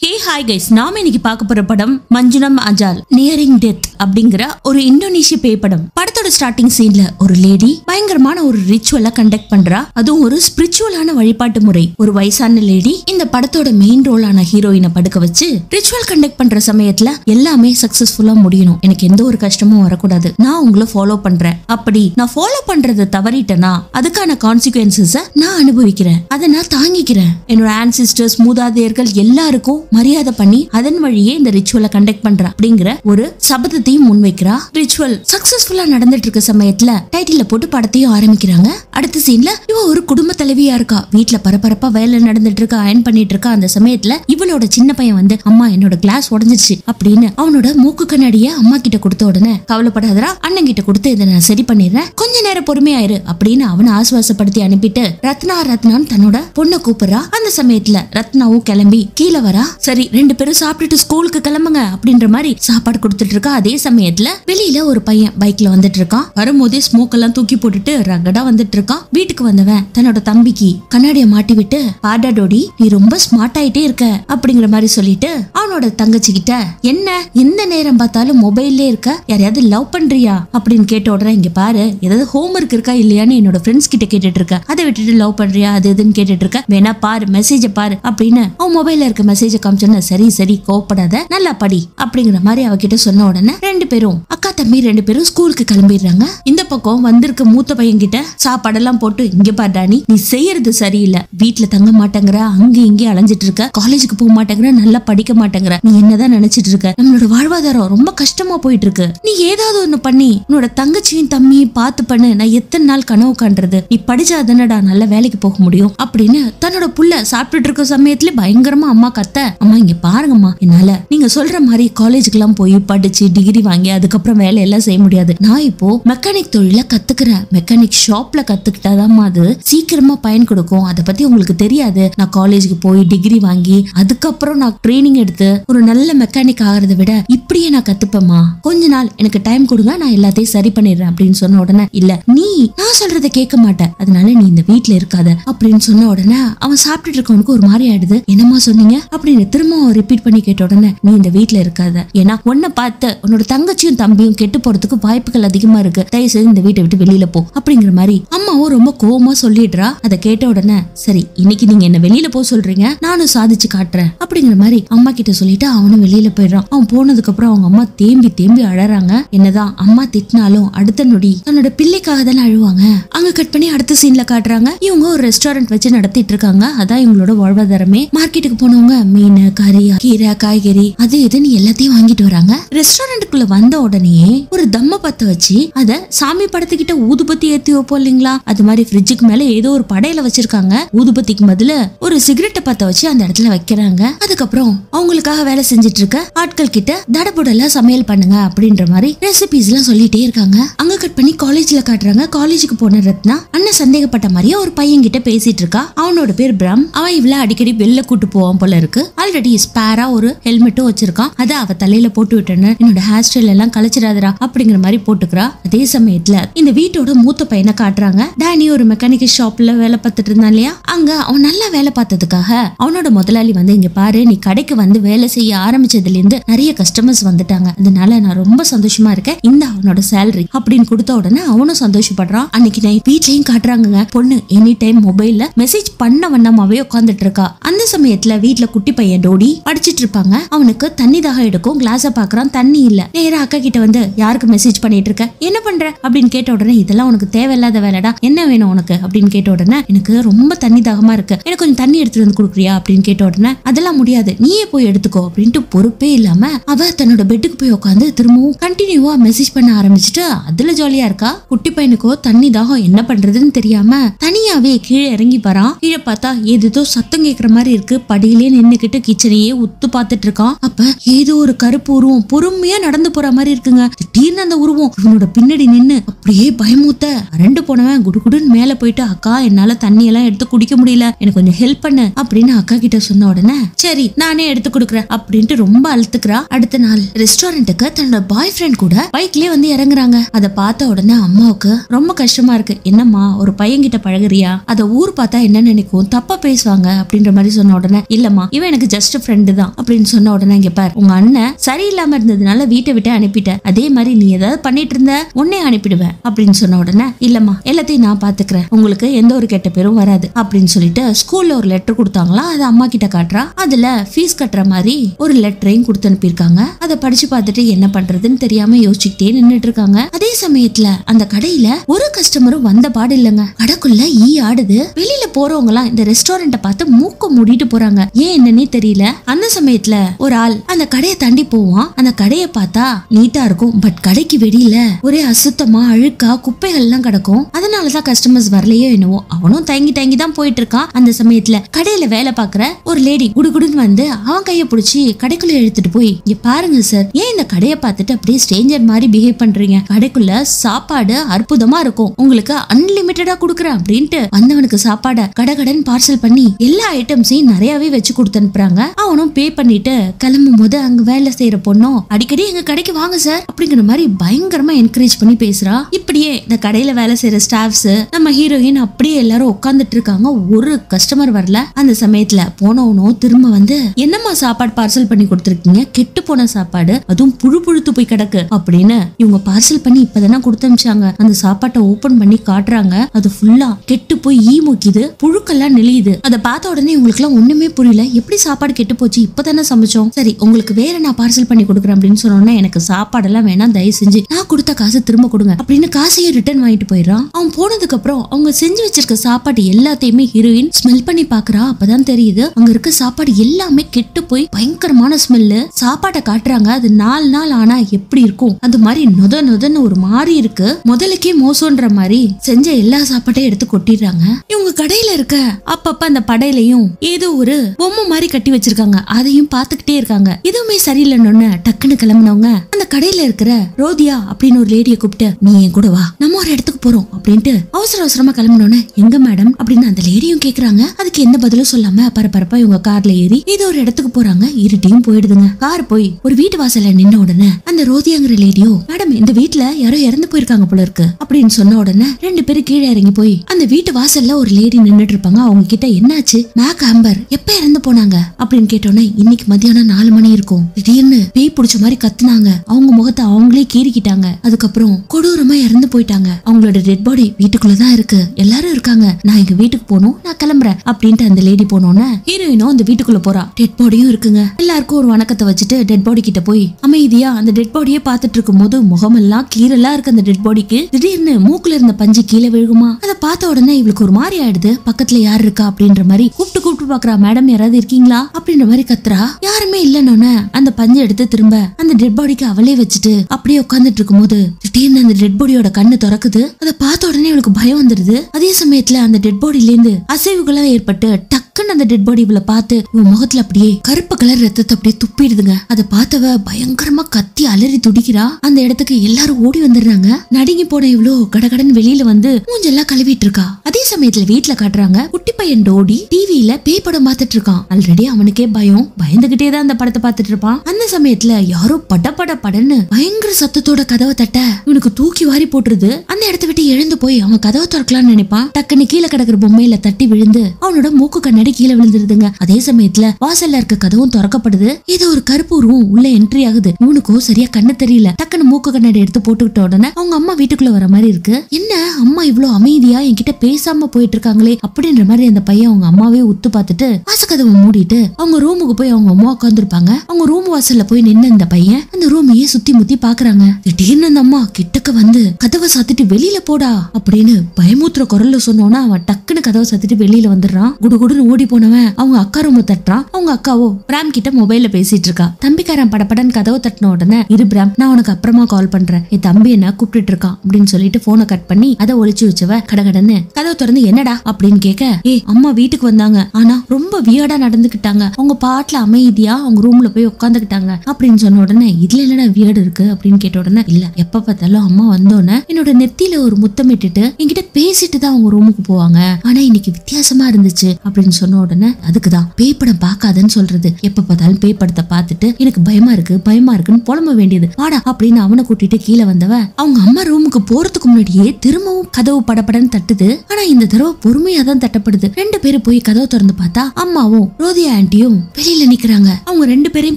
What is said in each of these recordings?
Hey hi guys நாம இன்னைக்கு பார்க்க போற படம் மஞ்சுனம் அஜால் நியரிங் டெத் அப்படிங்கிற ஒரு இந்தோனேஷிய பேய் படம். படத்தோட ஸ்டார்டிங் சீன்ல ஒரு லேடி பயங்கரமான ஒரு ரிச்சுவலை கண்டக்ட் பண்றா. அதுவும் ஒரு ஸ்பிரிச்சுவலான வழிபாட்டு முறை. ஒரு வயசான லேடி இந்த படத்தோட மெயின் ரோலான ஹீரோயினை படுக்க வச்சு ரிச்சுவல் கண்டக்ட் பண்ற சமயத்துல எல்லாமே சக்சஸ்ஃபுல்லா முடியணும். எனக்கு எந்த ஒரு கஷ்டமும் வரக்கூடாது. நான் உங்களை ஃபாலோ பண்றேன். அப்படி நான் ஃபாலோ பண்றதை தவறிட்டேனா அதுக்கான கான்சிக்வன்சஸ நான் அனுபவிக்கிறேன். அதை நான் தாங்கிக்கிறேன். என்னோட ஆன்சிஸ்டர்ஸ் மூதாதையர்கள் எல்லாருக்கும் மரியாதை பண்ணி அதன் வழியே இந்த ரிச்சுவலை கண்டக்ட் பண்றா அப்படிங்கிற ஒரு சபதத்தையும் முன்வைக்கிறா. ரிச்சுவல் சக்சஸ்ஃபுல்லா நடந்துட்டு இருக்க சமயத்துல டைட்டில போட்டு படத்தையும் ஆரம்பிக்கிறாங்க. அடுத்த சீன்ல இவ ஒரு குடும்ப தலைவியா இருக்கா. வீட்டுல பரபரப்பா வேலை நடந்துட்டு இருக்கா அயன் பண்ணிட்டு இருக்கா அந்த சமயத்துல இவளோட சின்ன பையன் வந்து அம்மா என்னோட கிளாஸ் உடைஞ்சிருச்சு அப்படின்னு அவனோட மூக்கு கண்ணாடிய அம்மா கிட்ட கொடுத்த உடனே கவலைப்படாதரா அண்ணன் கிட்ட கொடுத்து இதை நான் சரி பண்ணிடுறேன். கொஞ்ச நேரம் பொறுமையாயிரு அப்படின்னு அவனை ஆசுவாசப்படுத்தி அனுப்பிட்டு ரத்னா ரத்னான்னு தன்னோட பொண்ணை கூப்பிடுறா. அந்த சமயத்துல ரத்னாவும் கிளம்பி கீழே வரா. சரி ரெண்டு பேரும் சாப்பிட்டுட்டு ஸ்கூலுக்கு கிளம்புங்க அப்படின்ற மாதிரி சாப்பாடு கொடுத்துட்டு இருக்கா. அதே சமயத்துல வெளியில ஒரு பையன் பைக்ல வந்துட்டு இருக்கான். வரும்போதே ஸ்மோக் எல்லாம் தூக்கி போட்டுட்டு ரகடா வந்துட்டு இருக்கான். வீட்டுக்கு வந்தவன் தன்னோட தம்பிக்கு கண்ணாடிய மாட்டி விட்டு பாடா டோடி நீ ரொம்ப ஸ்மார்ட் ஆயிட்டே இருக்க அப்படிங்கிற மாதிரி சொல்லிட்டு அவனோட தங்கச்சி கிட்ட என்ன எந்த நேரம் பார்த்தாலும் மொபைல்லே இருக்க யாரையாவது லவ் பண்றியா? அப்படின்னு கேட்ட உடனே இங்க பாரு ஏதாவது ஹோம் ஒர்க் இருக்கா இல்லையான்னு என்னோட ஃப்ரெண்ட்ஸ் கிட்ட கேட்டுட்டு இருக்க. அதை விட்டுட்டு லவ் பண்றியா அது இதுன்னு கேட்டுட்டு இருக்க. வேணா பாரு மெசேஜ பாரு அப்படின்னு அவன் மொபைல்ல இருக்க மெசேஜ காமிச்சோன்னா சரி சரி கோவப்படாத நல்லா படி அப்படிங்கிற மாதிரி அவகிட்ட சொன்ன உடனே ரெண்டு பேரும் அக்கா தம்பி ரெண்டு பேரும் ஸ்கூலுக்கு கிளம்பிடுறாங்க. இந்த பக்கம் வந்திருக்க மூத்த பையன் கிட்ட சாப்பாடெல்லாம் போட்டு இங்க பாடா நீ செய்யறது சரியில்லை. வீட்டுல தங்க மாட்டேங்கிற அங்க இங்கே அலைஞ்சிட்டு இருக்க. காலேஜுக்கு போக மாட்டேங்கிற நல்லா படிக்க மாட்டேங்கிற. நீ என்னதான் நினைச்சிட்டு இருக்க? நம்மளோட வாழ்வாதாரம் ரொம்ப கஷ்டமா போயிட்டு இருக்கு நீ ஏதாவது ஒண்ணு பண்ணி உன்னோட தங்கச்சியும் தம்பியும் பார்த்து பண்ணு. நான் எத்தனை நாள் கனவு காண்றது? நீ படிச்சா தானடா நல்ல வேலைக்கு போக முடியும்? அப்படின்னு தன்னோட புள்ள சாப்பிட்டுட்டு இருக்க சமயத்துல பயங்கரமா அம்மா கத்த அம்மா இங்க பாருங்கம்மா. என்னால நீங்க சொல்ற மாதிரி காலேஜுக்கு எல்லாம் போய் படிச்சு டிகிரி வாங்கி அதுக்கப்புறம் வேலையெல்லாம் செய்ய முடியாது. நான் இப்போ மெக்கானிக் தொழில கத்துக்கிறேன். மெக்கானிக் ஷாப்ல கத்துக்கிட்டாதான் அது. சீக்கிரமா பயன் கொடுக்கும். அதை பத்தி உங்களுக்கு தெரியாது. நான் காலேஜுக்கு போய் டிகிரி வாங்கி அதுக்கப்புறம் நான் ட்ரைனிங் எடுத்து ஒரு நல்ல மெக்கானிக் ஆகிறத விட இப்படியே நான் கத்துப்பேம்மா. கொஞ்ச நாள் எனக்கு டைம் கொடுங்க நான் எல்லாத்தையும் சரி பண்ணிடுறேன் அப்படின்னு சொன்ன உடனே இல்ல நீ நான் சொல்றதை கேட்க மாட்டேன். அதனால நீ இந்த வீட்டுல இருக்காத. அப்படின்னு சொன்ன உடனே அவன் சாப்பிட்டுட்டு இருக்கவனுக்கு ஒரு மாதிரி ஆயிடுது. என்னம்மா சொன்னீங்க? அப்படின்னு திரும்ப ரிப்பீட் பண்ணி கேட்ட உடனே நீ இந்த வீட்டுல இருக்காத. ஏன்னா உன்னை பார்த்து உன்னோட தங்கச்சியும் தம்பியும் கெட்டு போறதுக்கு வாய்ப்புகள் அதிகமா இருக்கு. தயவு செய்து இந்த வீட்டை விட்டு வெளியில போ. அப்படிங்கிற மாதிரி அம்மாவும் ரொம்ப கோவமா சொல்லிடுறா. அதை கேட்ட உடனே சரி இன்னைக்கு நீங்க என்ன வெளியில போக சொல்றீங்க. நானும் சாதிச்சு காட்டுறேன். அப்படிங்கிற மாதிரி அம்மா கிட்ட சொல்லிட்டு அவனும் வெளியில போயிடுறான். அவன் போனதுக்கு அப்புறம் அவங்க அம்மா தேம்பி தேம்பி அழறாங்க. என்னதான் அம்மா திட்டினாலும் அடுத்த நொடி தன்னோட பிள்ளைக்காக தானே அழுவாங்க. அங்க கட் பண்ணி அடுத்த சீன்ல காட்டுறாங்க. இவங்க ஒரு ரெஸ்டாரண்ட் வச்சு நடத்திட்டு இருக்காங்க. அதான் இவங்களோட வாழ்வாதாரமே. மார்க்கெட்டுக்கு போனவங்க மீன் கறி கீரை காய்கறி அது இதுன்னு எல்லாத்தையும் வாங்கிட்டு வராங்க. ரெஸ்டாரண்ட்டுக்குள்ள வந்த உடனே ஒரு தம்ம பத்த வச்சு அத சாமி படத்துக்கிட்ட ஊதுபத்தி ஏத்தி வைப்போம் இல்லைங்களா? அது மாதிரி ஃப்ரிட்ஜுக்கு மேல ஏதோ ஒரு படையில வச்சிருக்காங்க. ஊதுபத்திக்கு பதில ஒரு சிகரெட்டை பத்த வச்சு அந்த இடத்துல வைக்கிறாங்க. அதுக்கப்புறம் அவங்களுக்காக வேலை செஞ்சுட்டு இருக்க ஆட்கள் கிட்ட தடபுடல சமையல் பண்ணுங்க அப்படின்ற மாதிரி ரெசிபிஸ் எல்லாம் சொல்லிட்டே இருக்காங்க. அங்க கட் பண்ணி காலேஜ்ல காட்டுறாங்க. காலேஜுக்கு போன ரத்னா அண்ணன் சந்தேகப்பட்ட மாதிரியே ஒரு பையன் கிட்ட பேசிட்டு இருக்கா. அவனோட பேர் பிரம். அவன் இவ்வளவு அடிக்கடி வெளில கூட்டு போவான் போல இருக்கு. ஆல்ரெடி ஸ்பேரா ஒரு ஹெல்மெட்டும் வச்சிருக்கான் அதை அவ தலையில போட்டு விட்டேன்னு என்னோட ஹேர் ஸ்டைல் எல்லாம் கழிச்சிடாதடா அப்படிங்கிற மாதிரி போட்டுக்கிறா அதே சமயத்துல. இந்த வீட்டோட மூத்த பையனை காட்டுறாங்க. டேனி ஒரு மெக்கானிக்கல் ஷாப்ல வேலை பார்த்துட்டு இருந்தான் இல்லையா? அங்க அவன் நல்லா வேலை பார்த்ததுக்காக அவனோட முதலாளி வந்து இங்க பாரு நீ கடைக்கு வந்து வேலை செய்ய ஆரம்பிச்சதுல இருந்து நிறைய கஸ்டமர்ஸ் வந்துட்டாங்க. அதனால நான் ரொம்ப சந்தோஷமா இருக்கேன். இந்த அவனோட சேலரி அப்படின்னு கொடுத்த உடனே அவனும் சந்தோஷப்படுறான். அன்னைக்கு நைட் வீட்லயும் காட்டுறாங்க பொண்ணு எனி டைம் மொபைல்ல மெசேஜ் பண்ண வண்ணமாவே உட்காந்துட்டு இருக்கா. அந்த சமயத்துல வீட்டுல குட்டி பையன் டோடி படிச்சிட்டு இருப்பாங்க. அவனுக்கு தண்ணி தாகம் எடுக்கும். கிளாஸ பாக்குறான். தண்ணி இல்ல. நேரா அக்கா கிட்ட வந்து யாருக்கு மெசேஜ் பண்ணிட்டு இருக்க? என்ன பண்ற? அப்படின்னு கேட்ட உடனே இதெல்லாம் உனக்கு தேவையில்லாத வேலைடா. என்ன வேணும் உனக்கு? அப்படின்னு கேட்ட உடனே எனக்கு ரொம்ப தண்ணி தாகமா இருக்கு. எனக்கு கொஞ்சம் தண்ணி எடுத்துட்டு வந்து கொடுக்குறியா? அப்படின்னு கேட்ட உடனே அதெல்லாம் முடியாது. நீயே போய் எடுத்துக்கோ. அப்படின்ட்டு பொறுப்பே இல்லாம அவ தன்னோட பெட்டுக்கு போய் உட்காந்து திரும்பவும் கண்டினியூவா மெசேஜ் பண்ண ஆரம்பிச்சுட்டு அதுல ஜாலியா இருக்கா? குட்டி பையனுக்கோ தண்ணி தாகம் என்ன பண்றதுன்னு தெரியாம தனியாவே கீழே இறங்கி வரான். கீழே பார்த்தா ஏதோ சத்தம் கேக்குற மாதிரி இருக்கு. படியிலே நின்னுக்கிட்டு கிச்சனையே உத்து பார்த்துட்டு இருக்கான் அப்ப ஏதோ ஒரு கருப்பு உருவம் பொறுமையா நடந்து போற மாதிரி இருக்குங்க. திடீர்னு அந்த உருவம் இவனோட பின்னாடி நின்னு அப்படியே பயமூத்த அரண்டு போனவன் குடுகுடுன்னு மேல போயிட்டு அக்கா என்னால தண்ணி எல்லாம் எடுத்து குடிக்க முடியல. எனக்கு கொஞ்சம் ஹெல்ப் பண்ணு. அப்படின்னு அக்கா கிட்ட சொன்ன உடனே சரி நானே எடுத்து கொடுக்குறேன். அப்படின்ட்டு ரொம்ப அழுத்துக்கிறா. அடுத்த நாள் ரெஸ்டாரண்ட்டுக்கு தன்னோட பாய் ஃப்ரெண்ட் கூட பைக்லயே வந்து இறங்குறாங்க. அதை பார்த்த உடனே அம்மாவுக்கு ரொம்ப கஷ்டமா இருக்கு. என்னம்மா ஒரு பையன் கிட்ட பழகுறியா? அதை ஊர் பார்த்தா என்ன நினைக்கும். தப்பா பேசுவாங்க. அப்படின்ற மாதிரி சொன்ன உடனே இல்லம்மா இவன் எனக்கு ஜஸ்ட் ஃப்ரெண்டு தான் அப்படின்னு சொன்ன உடனே இங்க பார். உங்க அண்ணன் சரியில்லாம இருந்ததுனால வீட்டை விட்டு அனுப்பிட்டேன் அதே மாதிரி நீ ஏதாவது பண்ணிட்டு இருந்த உன்னே அனுப்பிடுவேன் அப்படின்னு சொன்ன உடனே இல்லம்மா எல்லாத்தையும் நான் பாத்துக்கிறேன். உங்களுக்கு எந்த ஒரு கெட்ட பேரும் வராது அப்படின்னு சொல்லிட்டு ஸ்கூல்ல ஒரு லெட்டர் கொடுத்தாங்களா அது அம்மா கிட்ட காட்டுறா. அதுல ஃபீஸ் கட்டுற மாதிரி ஒரு லெட்டரையும் கொடுத்து அனுப்பியிருக்காங்க. அதை படிச்சு பார்த்துட்டு என்ன பண்றதுன்னு தெரியாம யோசிச்சுக்கிட்டே நின்னுட்டு இருக்காங்க அதே சமயத்துல அந்த கடையில ஒரு கஸ்டமரும் வந்த பாடு இல்லைங்க. கடைக்குள்ள ஈ ஆடுது. வெளியில போறவங்க எல்லாம் இந்த ரெஸ்டாரண்ட்டை பார்த்து மூக்க மூடிட்டு போறாங்க. ஏன் என்னன்னே தெரியல. அந்த சமயத்துல ஒரு ஆள் அந்த கடையை தாண்டி போவான். அந்த கடையை பார்த்தா நீட்டா இருக்கும் பட் கடைக்கு வெளியில ஒரே அசுத்தமா அழுக்கா குப்பைகள் எல்லாம் கிடக்கும். அதனாலதான் கஸ்டமர்ஸ் வரலையோ என்னவோ அவனும் தயங்கி தயங்கி தான் போயிட்டு இருக்கான் அந்த சமயத்துல கடையில வேலை பாக்குற ஒரு லேடி குடுகுடுன்னு வந்து அவன் கைய பிடிச்சி கடைக்குள்ள எடுத்துட்டு போய் இங்க பாருங்க சார் ஏன் இந்த கடையை பார்த்துட்டு அப்படியே ஸ்ட்ரேஞ்சர் மாதிரி பிஹேவ் பண்றீங்க? கடைக்குள்ள சாப்பாடு அற்புதமா இருக்கும். உங்களுக்கு அன்லிமிட்டடா குடுக்குறேன் அப்படின்ட்டு வந்தவனுக்கு சாப்பாட கடகடன் பார்சல் பண்ணி எல்லா ஐட்டம்ஸையும் நிறையவே வச்சு கொடுத்து அனுப்புறாங்க அவனும் பே பண்ணிட்டு கிளம்பும் போது அங்க வேலை செய்யற பொண்ணும் அடிக்கடி எங்க கடைக்கு வாங்க சார் அப்படிங்கிற மாதிரி பயங்கரமா என்கரேஜ் பண்ணி பேசுறா. இப்படியே இந்த கடையில வேலை செய்யற ஸ்டாஃப்ஸ் நம்ம ஹீரோயின் அப்படியே எல்லாரும் உட்காந்துட்டு இருக்காங்க. ஒரு கஸ்டமர் வரல. அந்த சமயத்துல போனவனும் திரும்ப வந்து என்னம்மா சாப்பாடு பார்சல் பண்ணி கொடுத்துருக்கீங்க? கெட்டு போன சாப்பாடு. அதுவும் புழு புழுத்து போய் கிடக்கு. அப்படின்னு இவங்க பார்சல் பண்ணி இப்பதானே கொடுத்து அனுப்பிச்சாங்க. அந்த சாப்பாட்டை ஓபன் பண்ணி காட்டுறாங்க. அது ஃபுல்லா கெட்டு போய் ஈ முக்கிது புழுக்கெல்லாம் நெளியுது. அதை பார்த்த உடனே உங்களுக்கு எல்லாம் ஒண்ணுமே புரியல. எப்படி சாப்பாடு சாப்பாடு கெட்டு போச்சு இப்பதானே சமைச்சோம். சரி உங்களுக்கு வேற நான் பார்சல் பண்ணி கொடுக்குறேன் அப்படின்னு சொன்னோன்னா எனக்கு சாப்பாடெல்லாம் வேணாம் தயவு செஞ்சு. நான் கொடுத்த காசு திரும்ப கொடுங்க அப்படின்னு காசையும் ரிட்டர்ன் வாங்கிட்டு போயிடுறான். அவன் போனதுக்கு அப்புறம் அவங்க செஞ்சு வச்சிருக்க சாப்பாடு எல்லாத்தையுமே ஹீரோயின் ஸ்மெல் பண்ணி பாக்குறா அப்பதான் தெரியுது. அங்க இருக்க சாப்பாடு எல்லாமே கெட்டு போய் பயங்கரமான ஸ்மெல்லு சாப்பாட்டை காட்டுறாங்க அது நாலு நாள் ஆனா எப்படி இருக்கும்? அது மாதிரி நொத நொதன்னு ஒரு மாதிரி இருக்கு. முதலுக்கே மோசம்ன்ற மாதிரி செஞ்ச எல்லா சாப்பாட்டையும் எடுத்து கொட்டிடுறாங்க. இவங்க கடையில இருக்க அப்பப்ப அந்த படையிலையும் ஏதோ ஒரு பொம்மை மாதிரி கட்டி வச்சிருக்காங்க. அதையும் பாத்துக்கிட்டே இருக்காங்க. எதுவுமே சரியில்லைன்னு டக்குன்னு கிளம்புனவங்க அந்த கடையில இருக்கிற ரோதியா அப்படின்னு ஒரு லேடியை கூப்பிட்டு நீ என் கூட வா. நம்ம ஒரு இடத்துக்கு போறோம். அப்படின்ட்டு அவசர அவசரமா கிளம்பினோன்னு எங்க மேடம்? அப்படின்னு அந்த லேடியும் கேக்குறாங்க. அதுக்கு எந்த பதிலும் சொல்லாம பரபரப்பா இவங்க கார்ல ஏறி ஏதோ ஒரு இடத்துக்கு போறாங்க. இருட்டியும் போயிடுதுங்க. கார் போய் ஒரு வீட்டு வாசல்ல நின்ன உடனே அந்த ரோதியாங்கிற லேடியோ மேடம் இந்த வீட்டுல யாரோ இறந்து போயிருக்காங்க போல இருக்கு. அப்படின்னு சொன்ன உடனே ரெண்டு பேரும் கீழே இறங்கி போய் அந்த வீட்டு வாசல்ல ஒரு லேடி நின்னுட்டு இருப்பாங்க. அவங்க கிட்ட என்னாச்சு? மேக் ஆம்பர் எப்ப இறந்து போனாங்க? அப்படின்னு கேட்டோன்னே இன்னைக்கு மத்தியானம் நாலு மணி இருக்கும். திடீர்னு பேய் பிடிச்ச மாதிரி கத்துனாங்க. அவங்க முகத்தை அவங்களே கீறிக்கிட்டாங்க. அதுக்கப்புறம் கொடூரமா இறந்து போயிட்டாங்க. அவங்களோட டெட் பாடி வீட்டுக்குள்ளதான் இருக்கு. எல்லாரும் இருக்காங்க. நான் எங்க வீட்டுக்கு போகணும். நான் கிளம்புறேன். அப்படின்ட்டு அந்த லேடி போனோன்னே ஹீரோயினும் அந்த வீட்டுக்குள்ள போறா. டெட் பாடியும் இருக்குங்க. எல்லாருக்கும் ஒரு வணக்கத்தை வச்சுட்டு டெட் பாடி கிட்ட போய் அமைதியா அந்த டெட் பாடியை பார்த்துட்டு இருக்கும்போது முகமெல்லாம் கீரலா இருக்கு அந்த டெட் பாடிக்கு திடீர்னு மூக்குல இருந்த பஞ்சு கீழே விழுகுமா? அதை பார்த்த உடனே இவளுக்கு ஒரு மாதிரி ஆயிடுது. பக்கத்துல யார் இருக்கா? அப்படின்ற மாதிரி கூப்பிட்டு கூப்பிட்டு பாக்குறா மேடம் யாராவது இருக்கீங்களா? அப்படின்ற மாதிரி கத்துறா. யாருமே இல்லைன்னு அந்த பஞ்சு எடுத்து திரும்ப அந்த டெட் பாடிக்கு அவளே வச்சுட்டு அப்படியே உட்கார்ந்துட்டு இருக்கும்போது திடீர்னு அந்த டெட் பாடியோட கண்ணு திறக்குது. அதை பார்த்த உடனே இவளுக்கு பயம் வந்துருது. அதே சமயத்துல அந்த டெட் பாடியில இருந்து அசைவுகளும் ஏற்பட்டு டக்குன்னு அந்த டெட் பாடி இவளை பார்த்து இவன் முகத்துல அப்படியே கருப்பு கலர் ரத்தத்தை அப்படியே துப்பிடுதுங்க. அதை பார்த்தவ பயங்கரமா கத்தி அலறி துடிக்கிறா. அந்த இடத்துக்கு எல்லாரும் ஓடி வந்துடுறாங்க. நடுங்கி போன இவ்வளோ கடகடன் வெளியில வந்து மூஞ்செல்லாம் கழுவிட்டு இருக்கா அதே சமயத்துல வீட்டுல காட்டுறாங்க குட்டி பையன் டோடி டிவியில பேய் படம் பார்த்துட்டு இருக்கான் ஆல்ரெடி அவனுக்கே பயம். பயந்துகிட்டே தான் அந்த படத்தை பார்த்துட்டு இருப்பான் அந்த சமயத்துல யாரோ பட பட படன்னு பயங்கர சத்தத்தோட கதவை தட்ட இவனுக்கு தூக்கி வாரி போட்டுருது. அந்த இடத்த விட்டு எழுந்து போய் அவன் கதவை திறக்கலாம்னு நினைப்பான். டக்குன்னு கீழே கிடக்குற பொம்மையில தட்டி விழுந்து அவனோட மூக்கு கண்ணாடி கீழே விழுந்துருதுங்க. அதே சமயத்துல வாசல்ல இருக்க கதவும் திறக்கப்படுது. ஏதோ ஒரு கருப்பு உருவம் உள்ள என்ட்ரி ஆகுது. இவனுக்கும் சரியா கண்ணு தெரியல. டக்குன்னு மூக்கு கண்ணாடி எடுத்து போட்டுக்கிட்ட உடனே அவங்க அம்மா வீட்டுக்குள்ள வர மாதிரி இருக்கு. என்ன? அம்மா இவ்வளவு அமைதியா என்கிட்ட பேசாம போயிட்டு இருக்காங்களே அப்படின்ற மாதிரி அந்த பையன் அவங்க அம்மாவே உத்து பார்த்துட்டு வாசக்கதவை மூடிட்டு அவங்க ரூமுக்கு போய் அவங்க அம்மா உட்காந்துருப்பாங்க அவங்க ரூம் வாசல்ல போய் நின்று இந்த பையன் அந்த ரூமையே சுத்தி முத்தி பாக்குறாங்க. திடீர்னு அந்த அம்மா கிட்டக்க வந்து கதவை சாத்திட்டு வெளியில போடா அப்படின்னு பயமுத்துற குரல்ல சொன்னோன்னா அவன் டக்குன்னு கதவை சாத்திட்டு வெளியில வந்துடுறான். குடுகுடுன்னு ஓடி போனவன் அவங்க அக்கா ரூம தட்டுறான் அவங்க அக்காவோ பிராம் கிட்ட மொபைல்ல பேசிட்டு இருக்கா. தம்பிக்காரன் படப்படன் கதவை தட்டின உடனே இரு பிராம் நான் உனக்கு அப்புறமா கால் பண்றேன். என் தம்பி என்ன கூப்பிட்டு இருக்கான்? அப்படின்னு சொல்லிட்டு போனை கட் பண்ணி அதை ஒழிச்சு வச்சவ கடகடன்னு கதவை திறந்து என்னடா? அப்படின்னு கேட்க ஏ அம்மா வீட்டுக்கு வந்தாங்க. ஆனா ரொம்ப வியர்டா நடந்துகிட்டாங்க. அவங்க பாட்டுல அமைதியா அவங்க ரூம்ல போய் உட்காந்துக்கிட்டாங்க. அப்படின்னு சொன்ன உடனே இதுல என்னடா வியர்டு இருக்கு? அப்படின்னு கேட்ட உடனே இல்ல எப்ப பார்த்தாலும் அம்மா வந்தோடனே என்னோட நெத்தியில ஒரு முத்தமிட்டுட்டு என்கிட்ட பேசிட்டு தான் அவங்க ரூமுக்கு போவாங்க. ஆனா இன்னைக்கு வித்தியாசமா இருந்துச்சு. அப்படின்னு சொன்ன உடனே அதுக்குதான் பேய் படம் பார்க்காதன்னு சொல்றது. எப்ப பார்த்தாலும் பேய் படத்தை பார்த்துட்டு எனக்கு பயமா இருக்கு பயமா இருக்குன்னு புலம்ப வேண்டியது. வாடா அப்படின்னு அவனை கூட்டிட்டு கீழே வந்தவ அவங்க அம்மா ரூமுக்கு போறதுக்கு முன்னாடியே திரும்பவும் கதவு படப்படன்னு தட்டுது. ஆனா இந்த தடவை பொறுமையா தான் தட்டப்படுது. ரெண்டு பேரும் போய் கதவு திறந்து பார்த்தா அம்மாவும் ரோதியா ஆண்டியும் வெளியில நிக்கிறாங்க. அவங்க ரெண்டு பேரையும்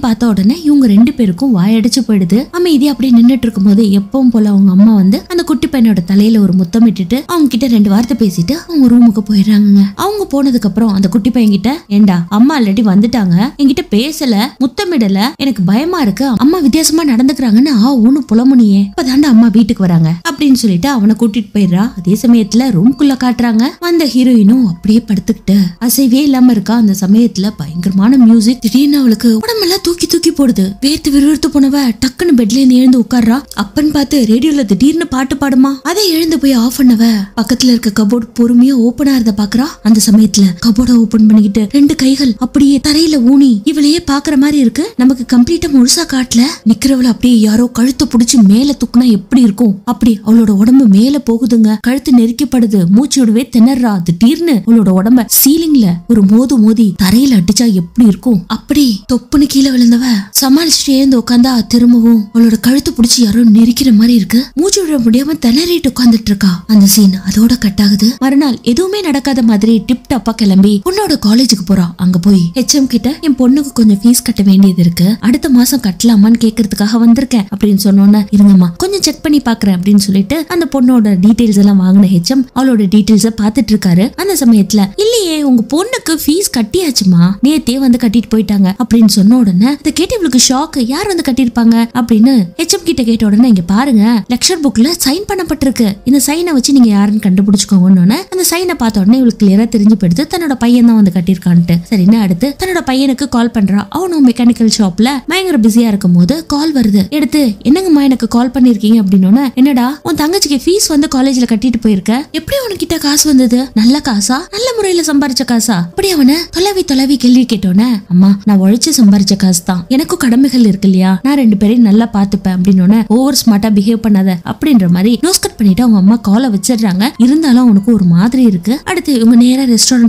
பார்த்த உடனே இவங்க ரெண்டு பேருக்கும் வாயடிச்சு போயிடுது. அமைதி அப்படியே நின்னுட்டு இருக்கும்போது எப்பவும் போல அவங்க அம்மா வந்து அந்த குட்டி பையனோட தலையில ஒரு முத்தமிட்டுட்டு அவங்க கிட்ட ரெண்டு வார்த்தை பேசிட்டு அவங்க ரூமுக்கு போயிடுறாங்க அவங்க போன அப்புறம் அந்த குட்டி பையன் கிட்ட ஏண்டா அம்மா ஆல்ரெடி வந்துட்டாங்க. என்கிட்ட பேசல முத்தமிடல. எனக்கு பயமா இருக்கு. அம்மா வித்தியாசமா நடந்துக்கிறாங்கன்னு ஆ ஒண்ணு புலமுனியே இப்பதாண்டா அம்மா வீட்டுக்கு வராங்க. அப்படின்னு சொல்லிட்டு அவனை கூட்டிட்டு போயிடுறா. அதே சமயத்துல ரூம்குள்ள காட்டுறாங்க. அந்த ஹீரோயினும் அப்படியே படுத்துக்கிட்டு அசைவே இல்லாம இருக்கா. அந்த சமயத்துல பயங்கரமான மியூசிக் திடீர்னு அவளுக்கு உடம்பெல்லாம் தூக்கி தூக்கி போடுது. வேர்த்து விறுவிறுத்து போனவ டக்குன்னு பெட்ல இருந்து எழுந்து உட்கார்றா. அப்பன்னு பார்த்து ரேடியோல திடீர்னு பாட்டு பாடுமா? அதை எழுந்து போய் ஆஃப் பண்ணவ பக்கத்துல இருக்க கபோர்ட் பொறுமையா ஓபன் ஆறத பாக்குறா. அந்த சமயத்துல கபோர்ட ஓபன் பண்ணிக்கிட்டு ரெண்டு கைகள் அப்படியே தரையில ஊனி இவளையே பாக்குற மாதிரி இருக்கு. நமக்கு கம்ப்ளீட்டா முழுசா காட்டல. நிக்கிறவள அப்படியே யாரோ கழுத்தை புடிச்சு மேல துக்குனா எப்படி இருக்கும்? அப்படி அவளோட உடம்பு மேல போகுதுங்க. கழுத்து நெரிக்கப்படுது. மூச்சு விடவே திணறா. திடீர்னு அவளோட உடம்ப சீலிங்ல ஒரு மோது மோதி தரையில அடிச்சா எப்படி இருக்கும்? அப்படி தொப்புன்னு கீழே விழுந்தவ சமாளிச்சுட்டு ஏந்து உட்காந்தா திரும்பவும் அவளோட கழுத்து புடிச்சு யாரோ நெரிக்கிற மாதிரி இருக்கு. மூச்சு விட முடியாம திணறிட்டு உட்காந்துட்டு இருக்கா. அந்த சீன் அதோட கட் ஆகுது. மறுநாள் எதுவுமே நடக்காத மாதிரி டிப் டாப்பா கிளம்பி உன்னோட காலேஜுக்கு போறா. அங்க போய் ஹெச்எம் கிட்ட என் பொண்ணுக்கு கொஞ்சம் ஃபீஸ் கட்ட வேண்டியது இருக்கு அடுத்த மாசம் கட்டலாமான்னு கேக்குறதுக்காக வந்திருக்கேன் அப்படின்னு சொன்னோன்னு இருங்கம்மா கொஞ்சம் செக் பண்ணி பாக்குறேன் அப்படின்னு சொல்லிட்டு அந்த பொண்ணோட டீடைல்ஸ் எல்லாம் வாங்கின ஹெச்எம் அவளோட டீடைல்ஸ பாத்துட்டு இருக்காரு. அந்த சமயத்துல இல்லையே உங்க பொண்ணுக்கு ஃபீஸ் கட்டியாச்சுமா? நேத்தே வந்து கட்டிட்டு போயிட்டாங்க. அப்படின்னு சொன்ன உடனே இதை கேட்டு இவளுக்கு ஷாக் யார் வந்து கட்டியிருப்பாங்க? அப்படின்னு ஹெச்எம் கிட்ட கேட்ட உடனே இங்க பாருங்க லெக்சர் புக்ல சைன் பண்ணப்பட்டிருக்கு. இந்த சைனை வச்சு நீங்க யாருன்னு கண்டுபிடிச்சுக்கோங்கன்னு அந்த சைனை பார்த்த உடனே இவளுக்கு கிளியரா தெரிஞ்சு போயிடுது. தன்னோட பையன் தான் வந்து கட்டியிருக்கான்ட்டு. சரின்னு அடுத்து? தன்னோட பையனுக்கு கால் பண்றா. அவனும் மெக்கானிக்கல் ஷாப்ல பயங்கர பிஸியா இருக்கும் போது கால் வருது. எடுத்து என்னங்கம்மா எனக்கு கால் பண்ணிருக்கீங்க அப்படின்னு என்னடா உன் தங்கச்சிக்கு ஃபீஸ் வந்து காலேஜ்ல கட்டிட்டு போயிருக்க. எப்படி உனக்கிட்ட காசு வந்தது? நல்ல காசா? நல்ல முறையில சம்பாரிச்ச காசா? அப்படி அவனை தொலைவி தொலைவி கேள்வி கேட்டோன்னே அம்மா நான் உழைச்சு சம்பாரிச்ச காசு தான் எனக்கும் கடமைகள் இருக்கு இல்லையா? நான் ரெண்டு பேரையும் நல்லா பாத்துப்பேன் அப்படின்னு ஓவர் ஸ்மார்ட்டா பிஹேவ் பண்ணாத. அப்படின்ற மாதிரி நோஸ் கட் பண்ணிட்டு அவங்க அம்மா காலை வச்சிடுறாங்க. இருந்தாலும் அவனுக்கு ஒரு மாதிரி இருக்கு. அடுத்து இவங்க நேரா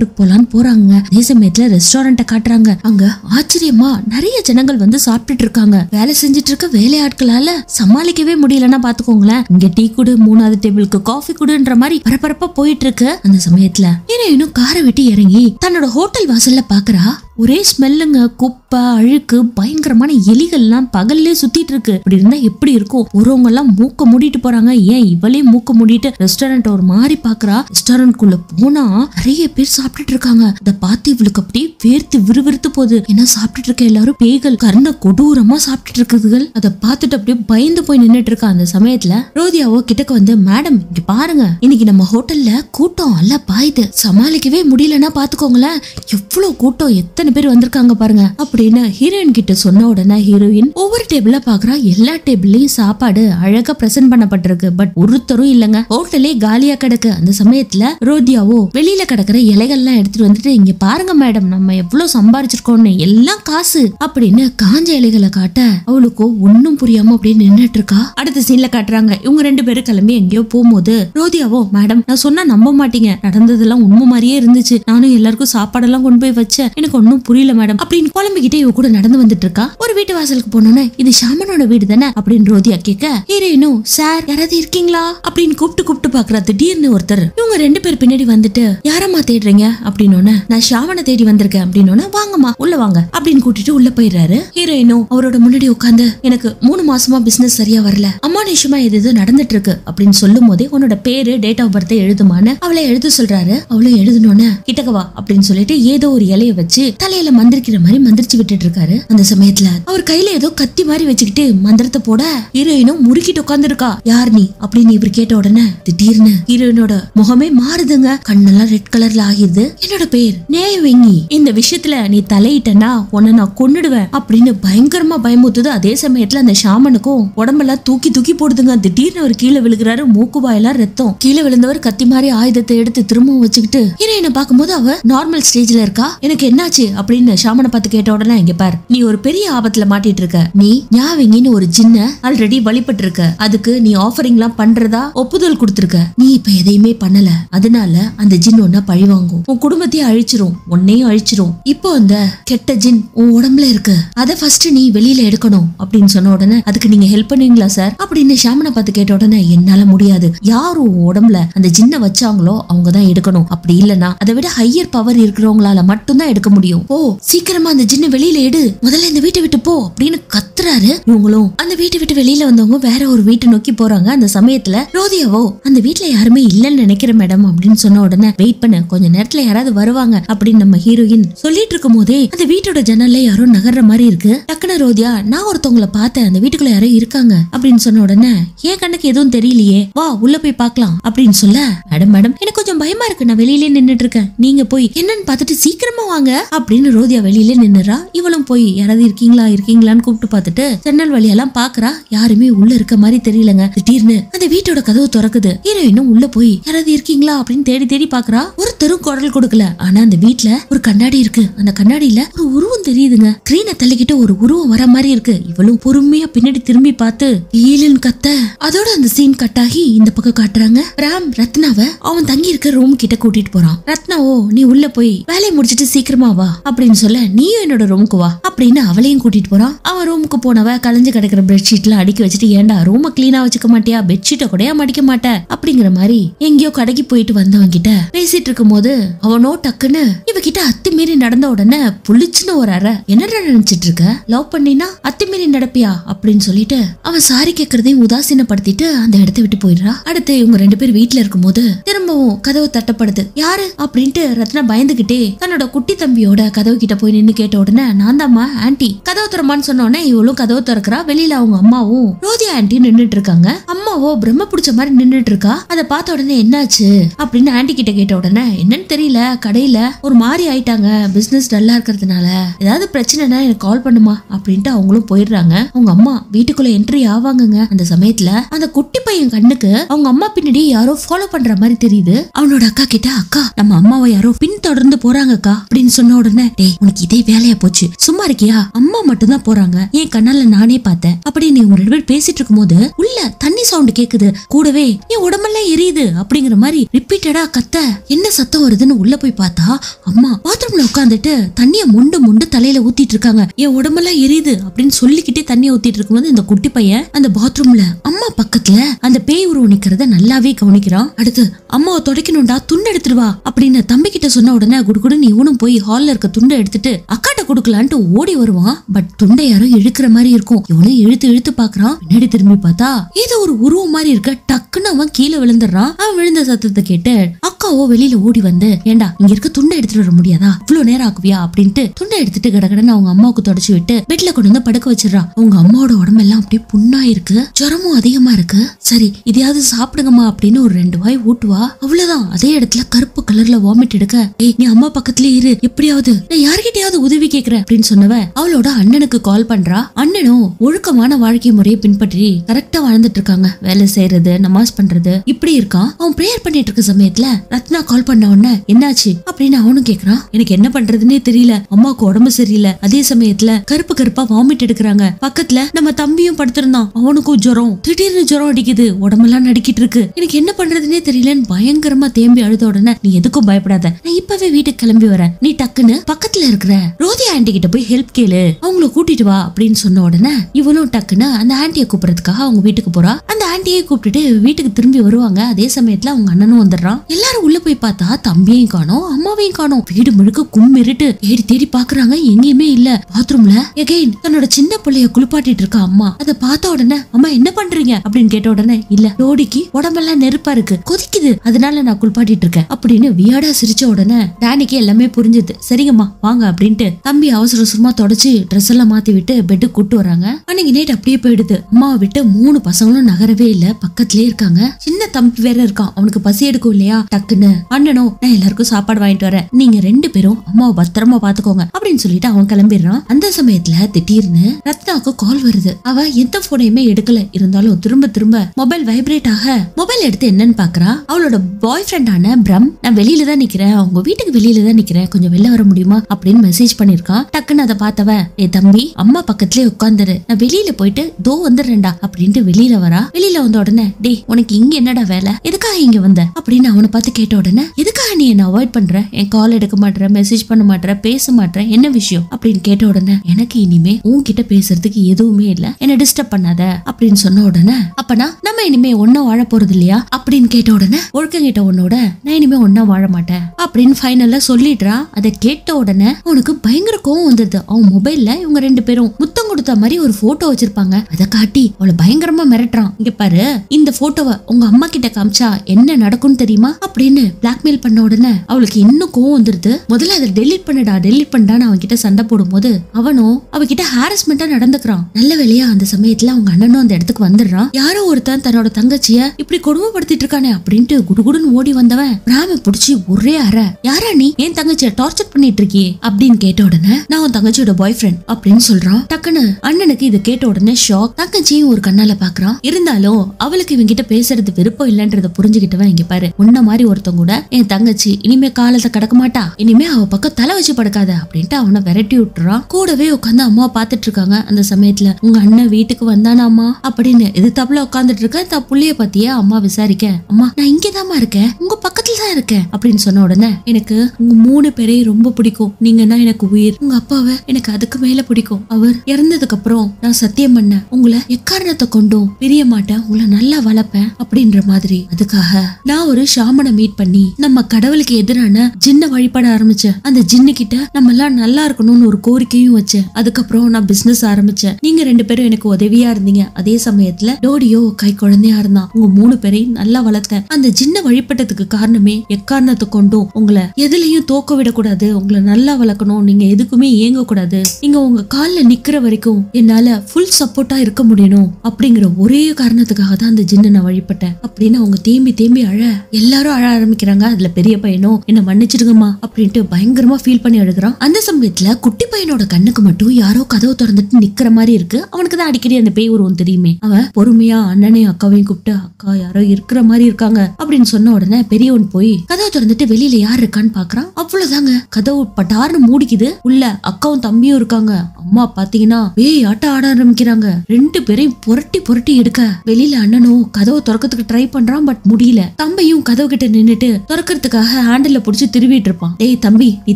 ரெஸ்டாரண்ட்டுக்கு போலான்னு போறாங்க. அதே சமயத்துல ரெஸ்டாரண்ட்டை காட்டுறாங்க. அங்க ஆச்சரியமா நிறைய ஜனங்கள் வந்து சாப்பிட்டுட்டு இருக்காங்க. வேலை செஞ்சுட்டு இருக்க வேலையாட்களால சமாளிக்கவே முடியலன்னா பாத்துக்கோங்களேன். இங்க டீ குடு மூணாவது டேபிளுக்கு காஃபி குடுன்ற மாதிரி பரபரப்பா போயிட்டு இருக்கு. அந்த சமயத்துல இன்னும் காரை விட்டு இறங்கி தன்னோட ஹோட்டல் வாசல்ல பாக்குறா. ஒரே ஸ்மெல்லுங்க குப்பை அழுக்கு பயங்கரமான எலிகள்லாம் பகல்லே சுத்திட்டு இருக்கு. இப்படி இருந்தா எப்படி இருக்கும்? ஒருவங்க எல்லாம் மூக்க மூடிட்டு போறாங்க. ஏன் இவளே மூக்க மூடிட்டு ரெஸ்டாரண்ட் ஒரு மாதிரி பாக்குறா? ரெஸ்டாரண்ட் குள்ள போனா நிறைய பேர் சாப்பிட்டுட்டு இருக்காங்க அதை பார்த்து இவளுக்கு அப்படியே வேர்த்து விறுவிறுத்து போகுது. ஏன்னா சாப்பிட்டுட்டு இருக்க எல்லாரும்? பேய்கள் கருண கொடூரமா சாப்பிட்டுட்டு இருக்குதுகள் அதை பார்த்துட்டு அப்படியே பயந்து போய் நின்னுட்டு இருக்கா அந்த சமயத்துல. ரோதியாவோ கிட்டக்க வந்து மேடம் இங்க பாருங்க. இன்னைக்கு நம்ம ஹோட்டல்ல கூட்டம் அல்ல பாயுது. சமாளிக்கவே முடியலன்னா பாத்துக்கோங்களேன் எவ்வளவு கூட்டம் எத்தனை பேர் வந்திருக்காங்க பாருங்க. அப்படின்னு ஹீரோயின் கிட்ட சொன்ன உடனே ஹீரோயின் ஒவ்வொரு டேபிள பாக்குறா. எல்லா டேபிள்லயும் சாப்பாடு அழகா பிரசன்ட் பண்ணப்பட்டிருக்கு. பட் ஒருத்தரும் இல்லங்க. ஹோட்டலே காலியா கிடக்கு. அந்த சமயத்துல ரோதியாவோ வெளியில கிடக்குற இலைகள்லாம் எடுத்துட்டு வந்துட்டு இங்க பாருங்க மேடம் நம்ம எவ்வளவு சம்பாரிச்சிருக்கோம்னு எல்லாம் காசு அப்படின்னு காஞ்ச இலைகளை காட்ட அவளுக்கோ ஒண்ணும் புரியாம அப்படியே நின்னுட்டு இருக்கா. அடுத்த சீன்ல காட்டுறாங்க இவங்க ரெண்டு பேரும் கிளம்பி எங்கேயோ போகும்போது ரோதியாவோ மேடம் நான் சொன்னா நம்ப மாட்டீங்க. நடந்ததெல்லாம் உண்மை மாதிரியே இருந்துச்சு. நானும் எல்லாருக்கும் சாப்பாடெல்லாம் கொண்டு போய் வச்சேன். எனக்கு ஒன்னும் புரியல மேடம் அப்படின்னு குழம்பிக்கிட்டே இவ கூட நடந்து வந்துட்டு இருக்கா. ஒரு வீட்டு வாசலுக்கு போனோன்னு இது ஷாமனோட வீடு தானே? அப்படின்னு ரோதியா கேட்க ஹீரோயினும் சார் யாராவது இருக்கீங்களா? அப்படின்னு கூப்பிட்டு கூப்பிட்டு பாக்குற திடீர்னு ஒருத்தர். இவங்க ரெண்டு பேர் பின்னாடி வந்துட்டு யாரம்மா தேடுறீங்க? அப்படின்னு நான் ஷாமனை தேடி வந்திருக்கேன். அப்படின்னு வாங்கம்மா உள்ள வாங்க. அப்படின்னு கூட்டிட்டு உள்ள போயிடுறாரு. ஹீரோயினும் அவரோட முன்னாடி உட்காந்து எனக்கு மூணு மாசமா பிசினஸ் சரியா வரல. அமானுஷமா எது எது நடந்துட்டு இருக்கு அப்படின்னு சொல்லும் போதே உன்னோட பேரு டேட் ஆஃப் பர்த் எழுதுமான்னு அவளை எழுத சொல்றாரு. அவளும் எழுதணும்னு கிட்டக்கவா அப்படின்னு சொல்லிட்டு ஏதோ ஒரு இலைய வச்சு தலையில மந்திரிக்கிற மாதிரி மந்திரிச்சு விட்டுட்டு இருக்காரு அந்த சமயத்துல அவர் கையில ஏதோ கத்தி மாதிரி வச்சுக்கிட்டு மந்திரத்தை போட ஹீரோயினும் முறுக்கிட்டு உட்காந்துருக்கா யார் நீ? அப்படின்னு இவர் கேட்ட உடனே திடீர்னு. ஹீரோயினோட முகமே மாறுதுங்க. கண்ணெல்லாம் ரெட் கலர்ல ஆகிருது என்னோட பேர்? நேவிங்கி இந்த விஷயத்துல நீ தலையிட்டனா உன்னை நான் கொன்னுடுவேன் அப்படின்னு பயங்கரமா பயமுத்துது அதே சமயத்துல அந்த ஷாமனுக்கும் உடம்பெல்லாம் தூக்கி தூக்கி போடுதுங்க. திடீர்னு அவர் கீழே விழுகிறாரு. மூக்கு வாயெல்லாம் ரத்தம். கீழே விழுந்தவர் கத்தி மாதிரி ஆயுதத்தை எடுத்து திரும்பவும் வச்சுக்கிட்டு ஹீரோயினை பார்க்கும்போது அவ நார்மல் ஸ்டேஜ்ல இருக்கா? எனக்கு என்னாச்சு? அப்படின்னு ஷாமனை பார்த்து கேட்ட உடனே இங்க பார். நீ ஒரு பெரிய ஆபத்துல மாட்டிட்டு இருக்க. நீ ஞாவிங்கின்னு ஒரு ஜின்ன ஆல்ரெடி வழிபட்டு இருக்க அதுக்கு நீ ஆஃபரிங்லாம் பண்றதா? ஒப்புதல் கொடுத்துருக்க. நீ இப்ப எதையுமே பண்ணல. அதனால அந்த ஜின் ஒன்னா பழி வாங்கும். உன் குடும்பத்தையும் அழிச்சிரும் உன்னையும் அழிச்சிரும். இப்போ அந்த கெட்ட ஜின் உன் உடம்புல இருக்கு. அதை ஃபர்ஸ்ட் நீ வெளியில எடுக்கணும் அப்படின்னு சொன்ன உடனே அதுக்கு நீங்க ஹெல்ப் பண்ணுவீங்களா சார் அப்படின்னு ஷாமனை பார்த்து கேட்ட உடனே என்னால முடியாது. யார் உன் உடம்புல அந்த ஜின்னை வச்சாங்களோ அவங்க தான் எடுக்கணும். அப்படி இல்லனா அதை விட ஹையர் பவர் இருக்கிறவங்களால மட்டும்தான் எடுக்க முடியும். ஓ சீக்கிரமா அந்த ஜின்னு வெளியில எடு. முதல்ல இந்த வீட்டை விட்டு போ அப்படின்னு கத்துறாரு இவங்களும். அந்த வீட்டை விட்டு வெளியில வந்தவங்க வேற ஒரு வீட்டை நோக்கி போறாங்க. அந்த சமயத்துல ரோதியாவோ அந்த வீட்டுல யாருமே இல்லைன்னு நினைக்கிறேன் மேடம் அப்படின்னு சொன்ன உடனே வெயிட் பண்ண கொஞ்ச நேரத்துல யாராவது வருவாங்க அப்படின்னு நம்ம ஹீரோயின் சொல்லிட்டு இருக்கும் போதே அந்த வீட்டோட ஜன்னல்ல யாரோ நகர்ற மாதிரி இருக்கு. டக்குனு ரோதியா நான் ஒருத்தவங்கள பார்த்தேன். அந்த வீட்டுக்குள்ள யாரோ இருக்காங்க. அப்படின்னு சொன்ன உடனே என் கண்ணுக்கு எதுவும் தெரியலையே? வா உள்ள போய் பார்க்கலாம். அப்படின்னு சொல்ல மேடம் மேடம் எனக்கு கொஞ்சம் பயமா இருக்கு. நான் வெளியிலே நின்னுட்டு இருக்கேன். நீங்க போய் என்னன்னு பார்த்துட்டு சீக்கிரமா வாங்க. அப்படின்னு ரோதியா வெளியில நின்னுறா. இவளும் போய் யாராவது இருக்கீங்களா? இருக்கீங்களான்னு கூப்பிட்டு பார்த்துட்டு ஜன்னல் வழியெல்லாம் பாக்குறா யாருமே உள்ள இருக்க மாதிரி தெரியலங்க. திடீர்னு அந்த வீட்டோட கதவு திறக்குது. ஹீரோயினும் உள்ள போய் யாராவது இருக்கீங்களா? அப்படின்னு தேடி தேடி பாக்குறா ஒருத்தரும் குரல் கொடுக்கல. ஆனா அந்த வீட்ல ஒரு கண்ணாடி இருக்கு. அந்த கண்ணாடியில ஒரு உருவம் தெரியுதுங்க. ஸ்கிரீனை தள்ளிக்கிட்டு ஒரு உருவம் வர மாதிரி இருக்கு. இவளும் பொறுமையா பின்னாடி திரும்பி பார்த்து ஈலன் கத்த. அதோட அந்த சீன் கட் ஆகி இந்த பக்கம் காட்டுறாங்க. ராம் ரத்னாவை அவன் தங்கி இருக்க ரூம் கிட்ட கூட்டிட்டு போறான். ரத்னாவோ நீ உள்ள போய் வேலையை முடிச்சிட்டு சீக்கிரமா வா. அப்படின்னு சொல்ல நீயும் என்னோட ரூமுக்கு வா. அப்படின்னு அவளையும் கூட்டிட்டு போறான். அவன் ரூமுக்கு போனவ கலைஞ்சு கிடக்கிற பெட்ஷீட் எல்லாம் அடுக்கி வச்சுட்டு ஏன்டா ரூம கிளீனா வச்சுக்க மாட்டியா? பெட்ஷீட்டை கூடயா மடிக்க மாட்ட? அப்படிங்கிற மாதிரி எங்கேயோ கடைக்கு போயிட்டு வந்தவங்க கிட்ட பேசிட்டு இருக்கும் போது அவனோ டக்குன்னு இவகிட்ட அத்துமீறி நடந்த உடனே புளிச்சுன்னு ஒரு அறை. என்னடா நினைச்சிட்டு இருக்க லவ் பண்ணினா அத்துமீறி நடப்பியா? அப்படின்னு சொல்லிட்டு அவன் சாரி கேக்குறதையும் உதாசீனப்படுத்திட்டு அந்த இடத்த விட்டு போயிடுறா. அடுத்து இவங்க ரெண்டு பேர் வீட்டுல இருக்கும்போது திரும்பவும் கதவு தட்டப்படுது. யாரு? அப்படின்ட்டு ரத்னா பயந்துகிட்டே தன்னோட குட்டி தம்பியோட கதவு கிட்ட போய் நின்னு கேட்ட உடனே நான் தாம்மா ஆன்டி கதவு திறமான்னு சொன்னோடனே இவளும் கதவு திறக்கிறா. வெளியில அவங்க அம்மாவும் ரோதி ஆன்டி நின்னுட்டு இருக்காங்க அம்மாவோ பிரம்ம பிடிச்ச மாதிரி நின்னுட்டு இருக்கா அதை பார்த்த உடனே என்னாச்சு? அப்படின்னு ஆன்டி கிட்ட கேட்ட உடனே என்னன்னு தெரியல கடையில ஒரு மாதிரி ஆயிட்டாங்க. பிசினஸ் டல்லா இருக்கிறதுனால. ஏதாவது பிரச்சனைனா எனக்கு கால் பண்ணுமா? அப்படின்ட்டு அவங்களும் போயிடுறாங்க. அவங்க அம்மா வீட்டுக்குள்ள என்ட்ரி ஆவாங்கங்க. அந்த சமயத்துல அந்த குட்டி பையன் கண்ணுக்கு அவங்க அம்மா பின்னாடி யாரோ ஃபாலோ பண்ற மாதிரி தெரியுது. அவனோட அக்கா கிட்ட அக்கா நம்ம அம்மாவை யாரோ பின் தொடர்ந்து போறாங்கக்கா அப்படின்னு சொன்ன உடனே டேய் உனக்கு இதே வேலையா போச்சு. சும்மா இருக்கியா? அம்மா மட்டும் தான் போறாங்க. என் கண்ணால நானே பார்த்தேன். அப்படின்னு இவங்க ரெண்டு பேர் பேசிட்டு இருக்கும்போது உள்ள தண்ணி சவுண்ட் கேக்குது. கூடவே என் உடம்பெல்லாம் எரியுது. அப்படிங்கிற மாதிரி ரிப்பீட்டடா கத்த என்ன சத்தம் வருது? வருதுன்னு உள்ள போய் பார்த்தா அம்மா பாத்ரூம்ல உட்காந்துட்டு தண்ணிய முண்டு முண்டு தலையில ஊத்திட்டு இருக்காங்க. என் உடம்பெல்லாம் எரியுது அப்படின்னு சொல்லிக்கிட்டே தண்ணிய ஊத்திட்டு இருக்கும்போது இந்த குட்டி பையன் அந்த பாத்ரூம்ல அம்மா பக்கத்துல அந்த பேய் உருவம் நிக்கிறத நல்லாவே கவனிக்கிறான். அடுத்து அம்மாவை துடைக்கணும்டா துண்டு எடுத்துட்டு வா அப்படின்னு தம்பி கிட்ட சொன்ன உடனே குடுகுடுன்னு இவனும் போய் ஹால்ல இருக்க துண்டை எடுத்துட்டு அக்காட்ட கொடுக்கலான்ட்டு ஓடி வருவான். பட் துண்டை யாரும் இழுக்கிற மாதிரி இருக்கும். இவனும் இழுத்து இழுத்து பாக்குறான் பின்னாடி திரும்பி பார்த்தா ஏதோ ஒரு உருவம் மாதிரி இருக்க டக்குன்னு அவன் கீழே விழுந்துடுறான். அவன் விழுந்த சத்தத்தை கேட்டு அக்காவோ வெளியில ஓடி வந்து ஏண்டா இங்க இருக்க துண்டை எடுத்துட்டு வர முடியாதா? இவ்வளவு நேரம் ஆக்குவியா அப்படின்ட்டு துண்டை எடுத்துட்டு கடகடன்னு அவங்க அம்மாவுக்கு தொடச்சு விட்டு பெட்ல கொண்டு வந்து படுக்க வச்சிடறா. அவங்க அம்மாவோட உடம்பெல்லாம் அப்படியே புண்ணா இருக்கு ஜுரமும் அதிகமா இருக்கு. சரி இதையாவது சாப்பிடுங்கம்மா அப்படின்னு ஒரு ரெண்டு வாய் ஊட்டுவா. அவ்வளவுதான். அதே இடத்துல கருப்பு கலர்ல வாமிட் எடுக்க ஏய் நீ அம்மா பக்கத்துலயே இரு. எப்படியாவது நான் யார்கிட்டயாவது உதவி கேக்குறேன் அப்படின்னு சொன்னவ அவளோட அண்ணனுக்கு கால் பண்றா. அண்ணனும் ஒழுக்கமான வாழ்க்கை முறையை பின்பற்றி கரெக்டா வாழ்ந்துட்டு இருக்காங்க. வேலை செய்யறது நமாஸ் பண்றது இப்படி இருக்கான். அவன் பிரேயர் பண்ணிட்டு இருக்க சமயத்துல ரத்னா கால் பண்ண உடனே என்னாச்சு? அப்படின்னு அவனும் கேக்குறான். எனக்கு என்ன பண்றதுன்னே தெரியல. அம்மாவுக்கு உடம்பு சரியில்லை. அதே சமயத்துல கருப்பு கருப்பா வாமிட் எடுக்கிறாங்க. பக்கத்துல நம்ம தம்பியும் படுத்திருந்தான். அவனுக்கும் ஜுரம். திடீர்னு ஜுரம் அடிக்குது. உடம்பெல்லாம் நடிக்கிட்டு இருக்கு. எனக்கு என்ன பண்றதுன்னே தெரியலன்னு பயங்கரமா தேம்பி அழுத உடனே நீ எதுக்கும் பயப்படாத. நான் இப்பவே வீட்டுக்கு கிளம்பி வரேன். நீ டக்குன்னு பக்கத்துல இருக்கிற ரோதி ஆண்டி கிட்ட போய் ஹெல்ப் கேளு. அவங்கள கூட்டிட்டு வா அப்படின்னு சொன்ன உடனே இவனும் டக்குன்னு அந்த ஆண்டியை கூப்பிடுறதுக்காக அவங்க வீட்டுக்கு போறா. அந்த ஆண்டியை கூப்பிட்டுட்டு வீட்டுக்கு திரும்பி வருவாங்க. அதே சமயத்துல அவங்க அண்ணனும் வந்துடுறான். எல்லாரும் உள்ள போய் பார்த்தா தம்பி தம்பியையும் காணோம். அம்மாவையும் காணோம். வீடு முழுக்க கும்மிருட்டு ஏறி தேடி பாக்குறாங்க. எங்கேயுமே இல்ல. பாத்ரூம்ல எகைன் தன்னோட சின்ன பிள்ளைய குளிப்பாட்டிட்டு இருக்கா அம்மா. அதை பார்த்த உடனே அம்மா என்ன பண்றீங்க? அப்படின்னு கேட்ட உடனே இல்ல. டோடிக்கு உடம்பெல்லாம் நெருப்பா இருக்கு. கொதிக்குது. அதனால நான் குளிப்பாட்டிட்டு இருக்கேன். அப்படின்னு வியாடா சிரிச்ச உடனே டேனிக்கு எல்லாமே புரிஞ்சுது. சரிங்கம்மா வாங்க. அப்படின்ட்டு தம்பி அவசர அவசரமா தொடச்சு ட்ரெஸ் எல்லாம் மாத்தி விட்டு பெட்டு கூட்டு வராங்க. அன்னைக்கு நைட் அப்படியே போயிடுது. அம்மாவை விட்டு மூணு பசங்களும் நகரவே இல்ல. பக்கத்திலே இருக்காங்க. சின்ன தம்பி வேற இருக்கான். அவனுக்கு பசி எடுக்கும் இல்லையா? டக்குன்னு அண்ணனும் நான் எல்லாருக்கும் சாப்பாடு வாங்கிட்டு வரேன். நீங்க ரெண்டு பேரும் அம்மாவை பத்திரமா பாத்துக்கோங்க. அப்படின்னு சொல்லிட்டு அவன் கிளம்பிடுறான். அந்த சமயத்துல திடீர்னு ரத்னாவுக்கு கால் வருது. அவ எந்த போனையுமே எடுக்கல. இருந்தாலும் திரும்ப திரும்ப மொபைல் வைப்ரேட் ஆக மொபைல் எடுத்து என்னன்னு பாக்குறா. அவளோட பாய் ஃப்ரெண்டான பிரம் நான் வெளியில தான் நிக்கிறேன். உங்க வீட்டுக்கு வெளியில தான் நிக்கிறேன். கொஞ்சம் வெளில வர முடியுமா? அப்படின்னு மெசேஜ் பண்ணிருக்கான் டக்குன்னு அதை பார்த்தவ ஏ தம்பி அம்மா பக்கத்துலயே உட்காந்துரு. நான் வெளியில போயிட்டு தோ வந்துடுறேன்டா. அப்படின்ட்டு வெளியில வரா. வெளியில வந்த உடனே டேய் உனக்கு இங்க என்னடா வேலை? எதுக்காக இங்க வந்த? அப்படின்னு அவனை பார்த்து கேட்ட உடனே எதுக்காக நீ என்ன அவாய்ட் பண்ற என் கால் எடுக்க மாட்ற மெசேஜ் பண்ண மாட்ற பேச மாட்ற என்ன விஷயம்? அப்படின்னு கேட்ட உடனே எனக்கு இனிமே உன்கிட்ட பேசுறதுக்கு எதுவுமே இல்ல என்ன டிஸ்டர்ப் பண்ணாத அப்படின்னு சொன்ன உடனே அப்பனா நம்ம இனிமே ஒன்னா வாழ போறது இல்லையா? அப்படின்னு கேட்ட உடனே ஒழுக்கங்கிட்ட உன்னோட நான் இனிமே ஒன்னா வாழ மாட்டேன் அப்படின்னு ஃபைனலா சொல்லிடுறா. அதை கேட்ட உடனே அவனுக்கு பயங்கர கோவம் வந்தது. அவன் மொபைல்ல இவங்க ரெண்டு பேரும் முத்தம் கொடுத்த மாதிரி ஒரு போட்டோ வச்சிருப்பாங்க. அதை காட்டி அவளை பயங்கரமா மிரட்டுறான். இங்க பாரு இந்த போட்டோவை உங்க அம்மா கிட்ட காமிச்சா என்ன நடக்கும்னு தெரியுமா? அப்படின்னு பிளாக்மெயில் பண்ண உடனே அவளுக்கு இன்னும் கோவம் வந்துருது. முதல்ல அதை டெலிட் பண்ணடா டெலிட் பண்ணான்னு அவன் கிட்ட சண்டை போடும்போது அவனும் அவகிட்ட ஹாரஸ்மெண்டா நடந்துக்கிறான். நல்ல வேலையா அந்த சமயத்துல அவங்க அண்ணனும் அந்த இடத்துக்கு வந்துடுறான். யாரோ ஒருத்தன் தன்னோட தங்கச்சிய இப்படி கொடுமைப்படுத்திட்டு இருக்கானே அப்படின்ட்டு குடுகுடுன்னு ஓடி வந்தவன் ராம புடிச்சு ஒரே அற. யாரா நீ? என் தங்கச்சிய டார்ச்சர் பண்ணிட்டு இருக்கியே? அப்படின்னு கேட்ட உடனே நான் உன் தங்கச்சியோட பாய் ஃப்ரெண்ட் அப்படின்னு சொல்றான். டக்குன்னு அண்ணனுக்கு இதை கேட்ட உடனே ஷாக் தங்கச்சியும் ஒரு கண்ணால பாக்குறான். இருந்தாலும் அவளுக்கு இவங்கிட்ட பேசுறது விருப்பம் இல்லன்றத புரிஞ்சுக்கிட்டவன் இங்க பாரு. உன்ன மாதிரி ஒருத்தவங்க கூட என் தங்கச்சி இனிமே காலத்தை கடக்க மாட்டா. இனிமே அவ பக்கம் தலை வச்சு படுக்காத அப்படின்ட்டு அவனை விரட்டி விட்டுறான். கூடவே உட்காந்து அம்மா பாத்துட்டு இருக்காங்க. அந்த சமயத்துல உங்க அண்ணன் வீட்டுக்கு வந்தானாமா அப்படின்னு இது தப்புல உட்காந்துட்டு இருக்க இந்த புள்ளிய பத்தியே அம்மா விசாரிக்க. அம்மா நான் இங்கதாம்மா இருக்கேன். உங்க பக்கத்துல தான் இருக்கேன். அப்படின்னு சொன்ன உடனே எனக்கு உங்க மூணு பேரையும் ரொம்ப பிடிக்கும். நீங்கன்னா எனக்கு உயிர். உங்க அப்பாவை எனக்கு அதுக்கு மேல பிடிக்கும். அவர் இறந்ததுக்கு அப்புறம் நான் சத்தியம் பண்ணேன் உங்களை எக்காரணத்தை கொண்டும் பிரிய மாட்டேன். உங்களை நல்லா வளர்ப்பேன். அப்படின்ற மாதிரி. அதுக்காக நான் ஒரு ஷாமனை மீட் பண்ணி நம்ம கடவுளுக்கு எதிரான ஜின்ன வழிபட ஆரம்பிச்சேன் அந்த ஜின்னு கிட்ட நம்ம எல்லாம் நல்லா இருக்கணும்னு ஒரு கோரிக்கையும் வச்சேன். அதுக்கப்புறம் நான் பிசினஸ் ஆரம்பிச்சேன். நீங்க ரெண்டு பேரும் எனக்கு உதவியா இருந்தீங்க. அதே சமயத்துல டோடியோ கை குழந்தையா இருந்தான். உங்க மூணு பேரையும் நல்லா வளர்த்தேன். அந்த ஜின்ன வழிபட்டதுக்கு காரணமே எக்காரணத்தை கொண்டும் உங்களை எதுலயும் தோக்க விடக்கூடாது உங்களை நல்லா வளர்க்கணும். நீங்க எதுக்குமே இயங்க கூடாது நீங்க உங்க கால்ல நிக்கிற வரைக்கும் என்னால ஃபுல் சப்போர்ட்டா இருக்க முடியணும் அப்படிங்கிற ஒரே காரணத்துக்காக தான் அந்த ஜின்ன நான் வழிபட்டேன். அப்படின்னு அவங்க தேம்பி தேம்பி அழ எல்லாரும் அழ ஆரம்பிக்கிறாங்க. அதுல பெரிய பையனும் என்ன மன்னிச்சிடுங்கம்மா அப்படின்ட்டு பயங்கரமா ஃபீல் பண்ணி அழுகிறான். அந்த சமயத்துல குட்டி பையனோட கண்ணுக்கு மட்டும் யாரோ கதவு திறந்துட்டு நிக்கிற மாதிரி இருக்கு. அவனுக்கு தான் அடிக்கடி அந்த பேய் உருவம் தெரியுமே. அவன் பொறுமையா அண்ணனையும் அக்காவையும் கூப்பிட்டு அக்கா யாரோ இருக்கிற மாதிரி இருக்காங்க. அப்படின்னு சொன்ன உடனே பெரியவன் போய் கதவு திறந்துட்டு வெளியில யார் இருக்கான்னு பாக்குறான். அவ்வளவுதாங்க. கதவு பட்டார்னு மூடிக்குது. உள்ள அக்காவும் தம்பியும் இருக்காங்க. அம்மா பாத்தீங்கன்னா பேய் ஆட்டம் ஆட ஆரம்பிக்கிறாங்க. ரெண்டு பேரையும் புரட்டி புரட்டி எடுக்க வெளியில அண்ணனும் கதவை திறக்கிறதுக்கு ட்ரை பண்றான் பட் முடியல. தம்பியும் கதவு கிட்ட நின்னுட்டு திறக்கிறதுக்காக ஹேண்டில் பிடிச்சி திருவிட்டு இருப்பான். டேய் தம்பி நீ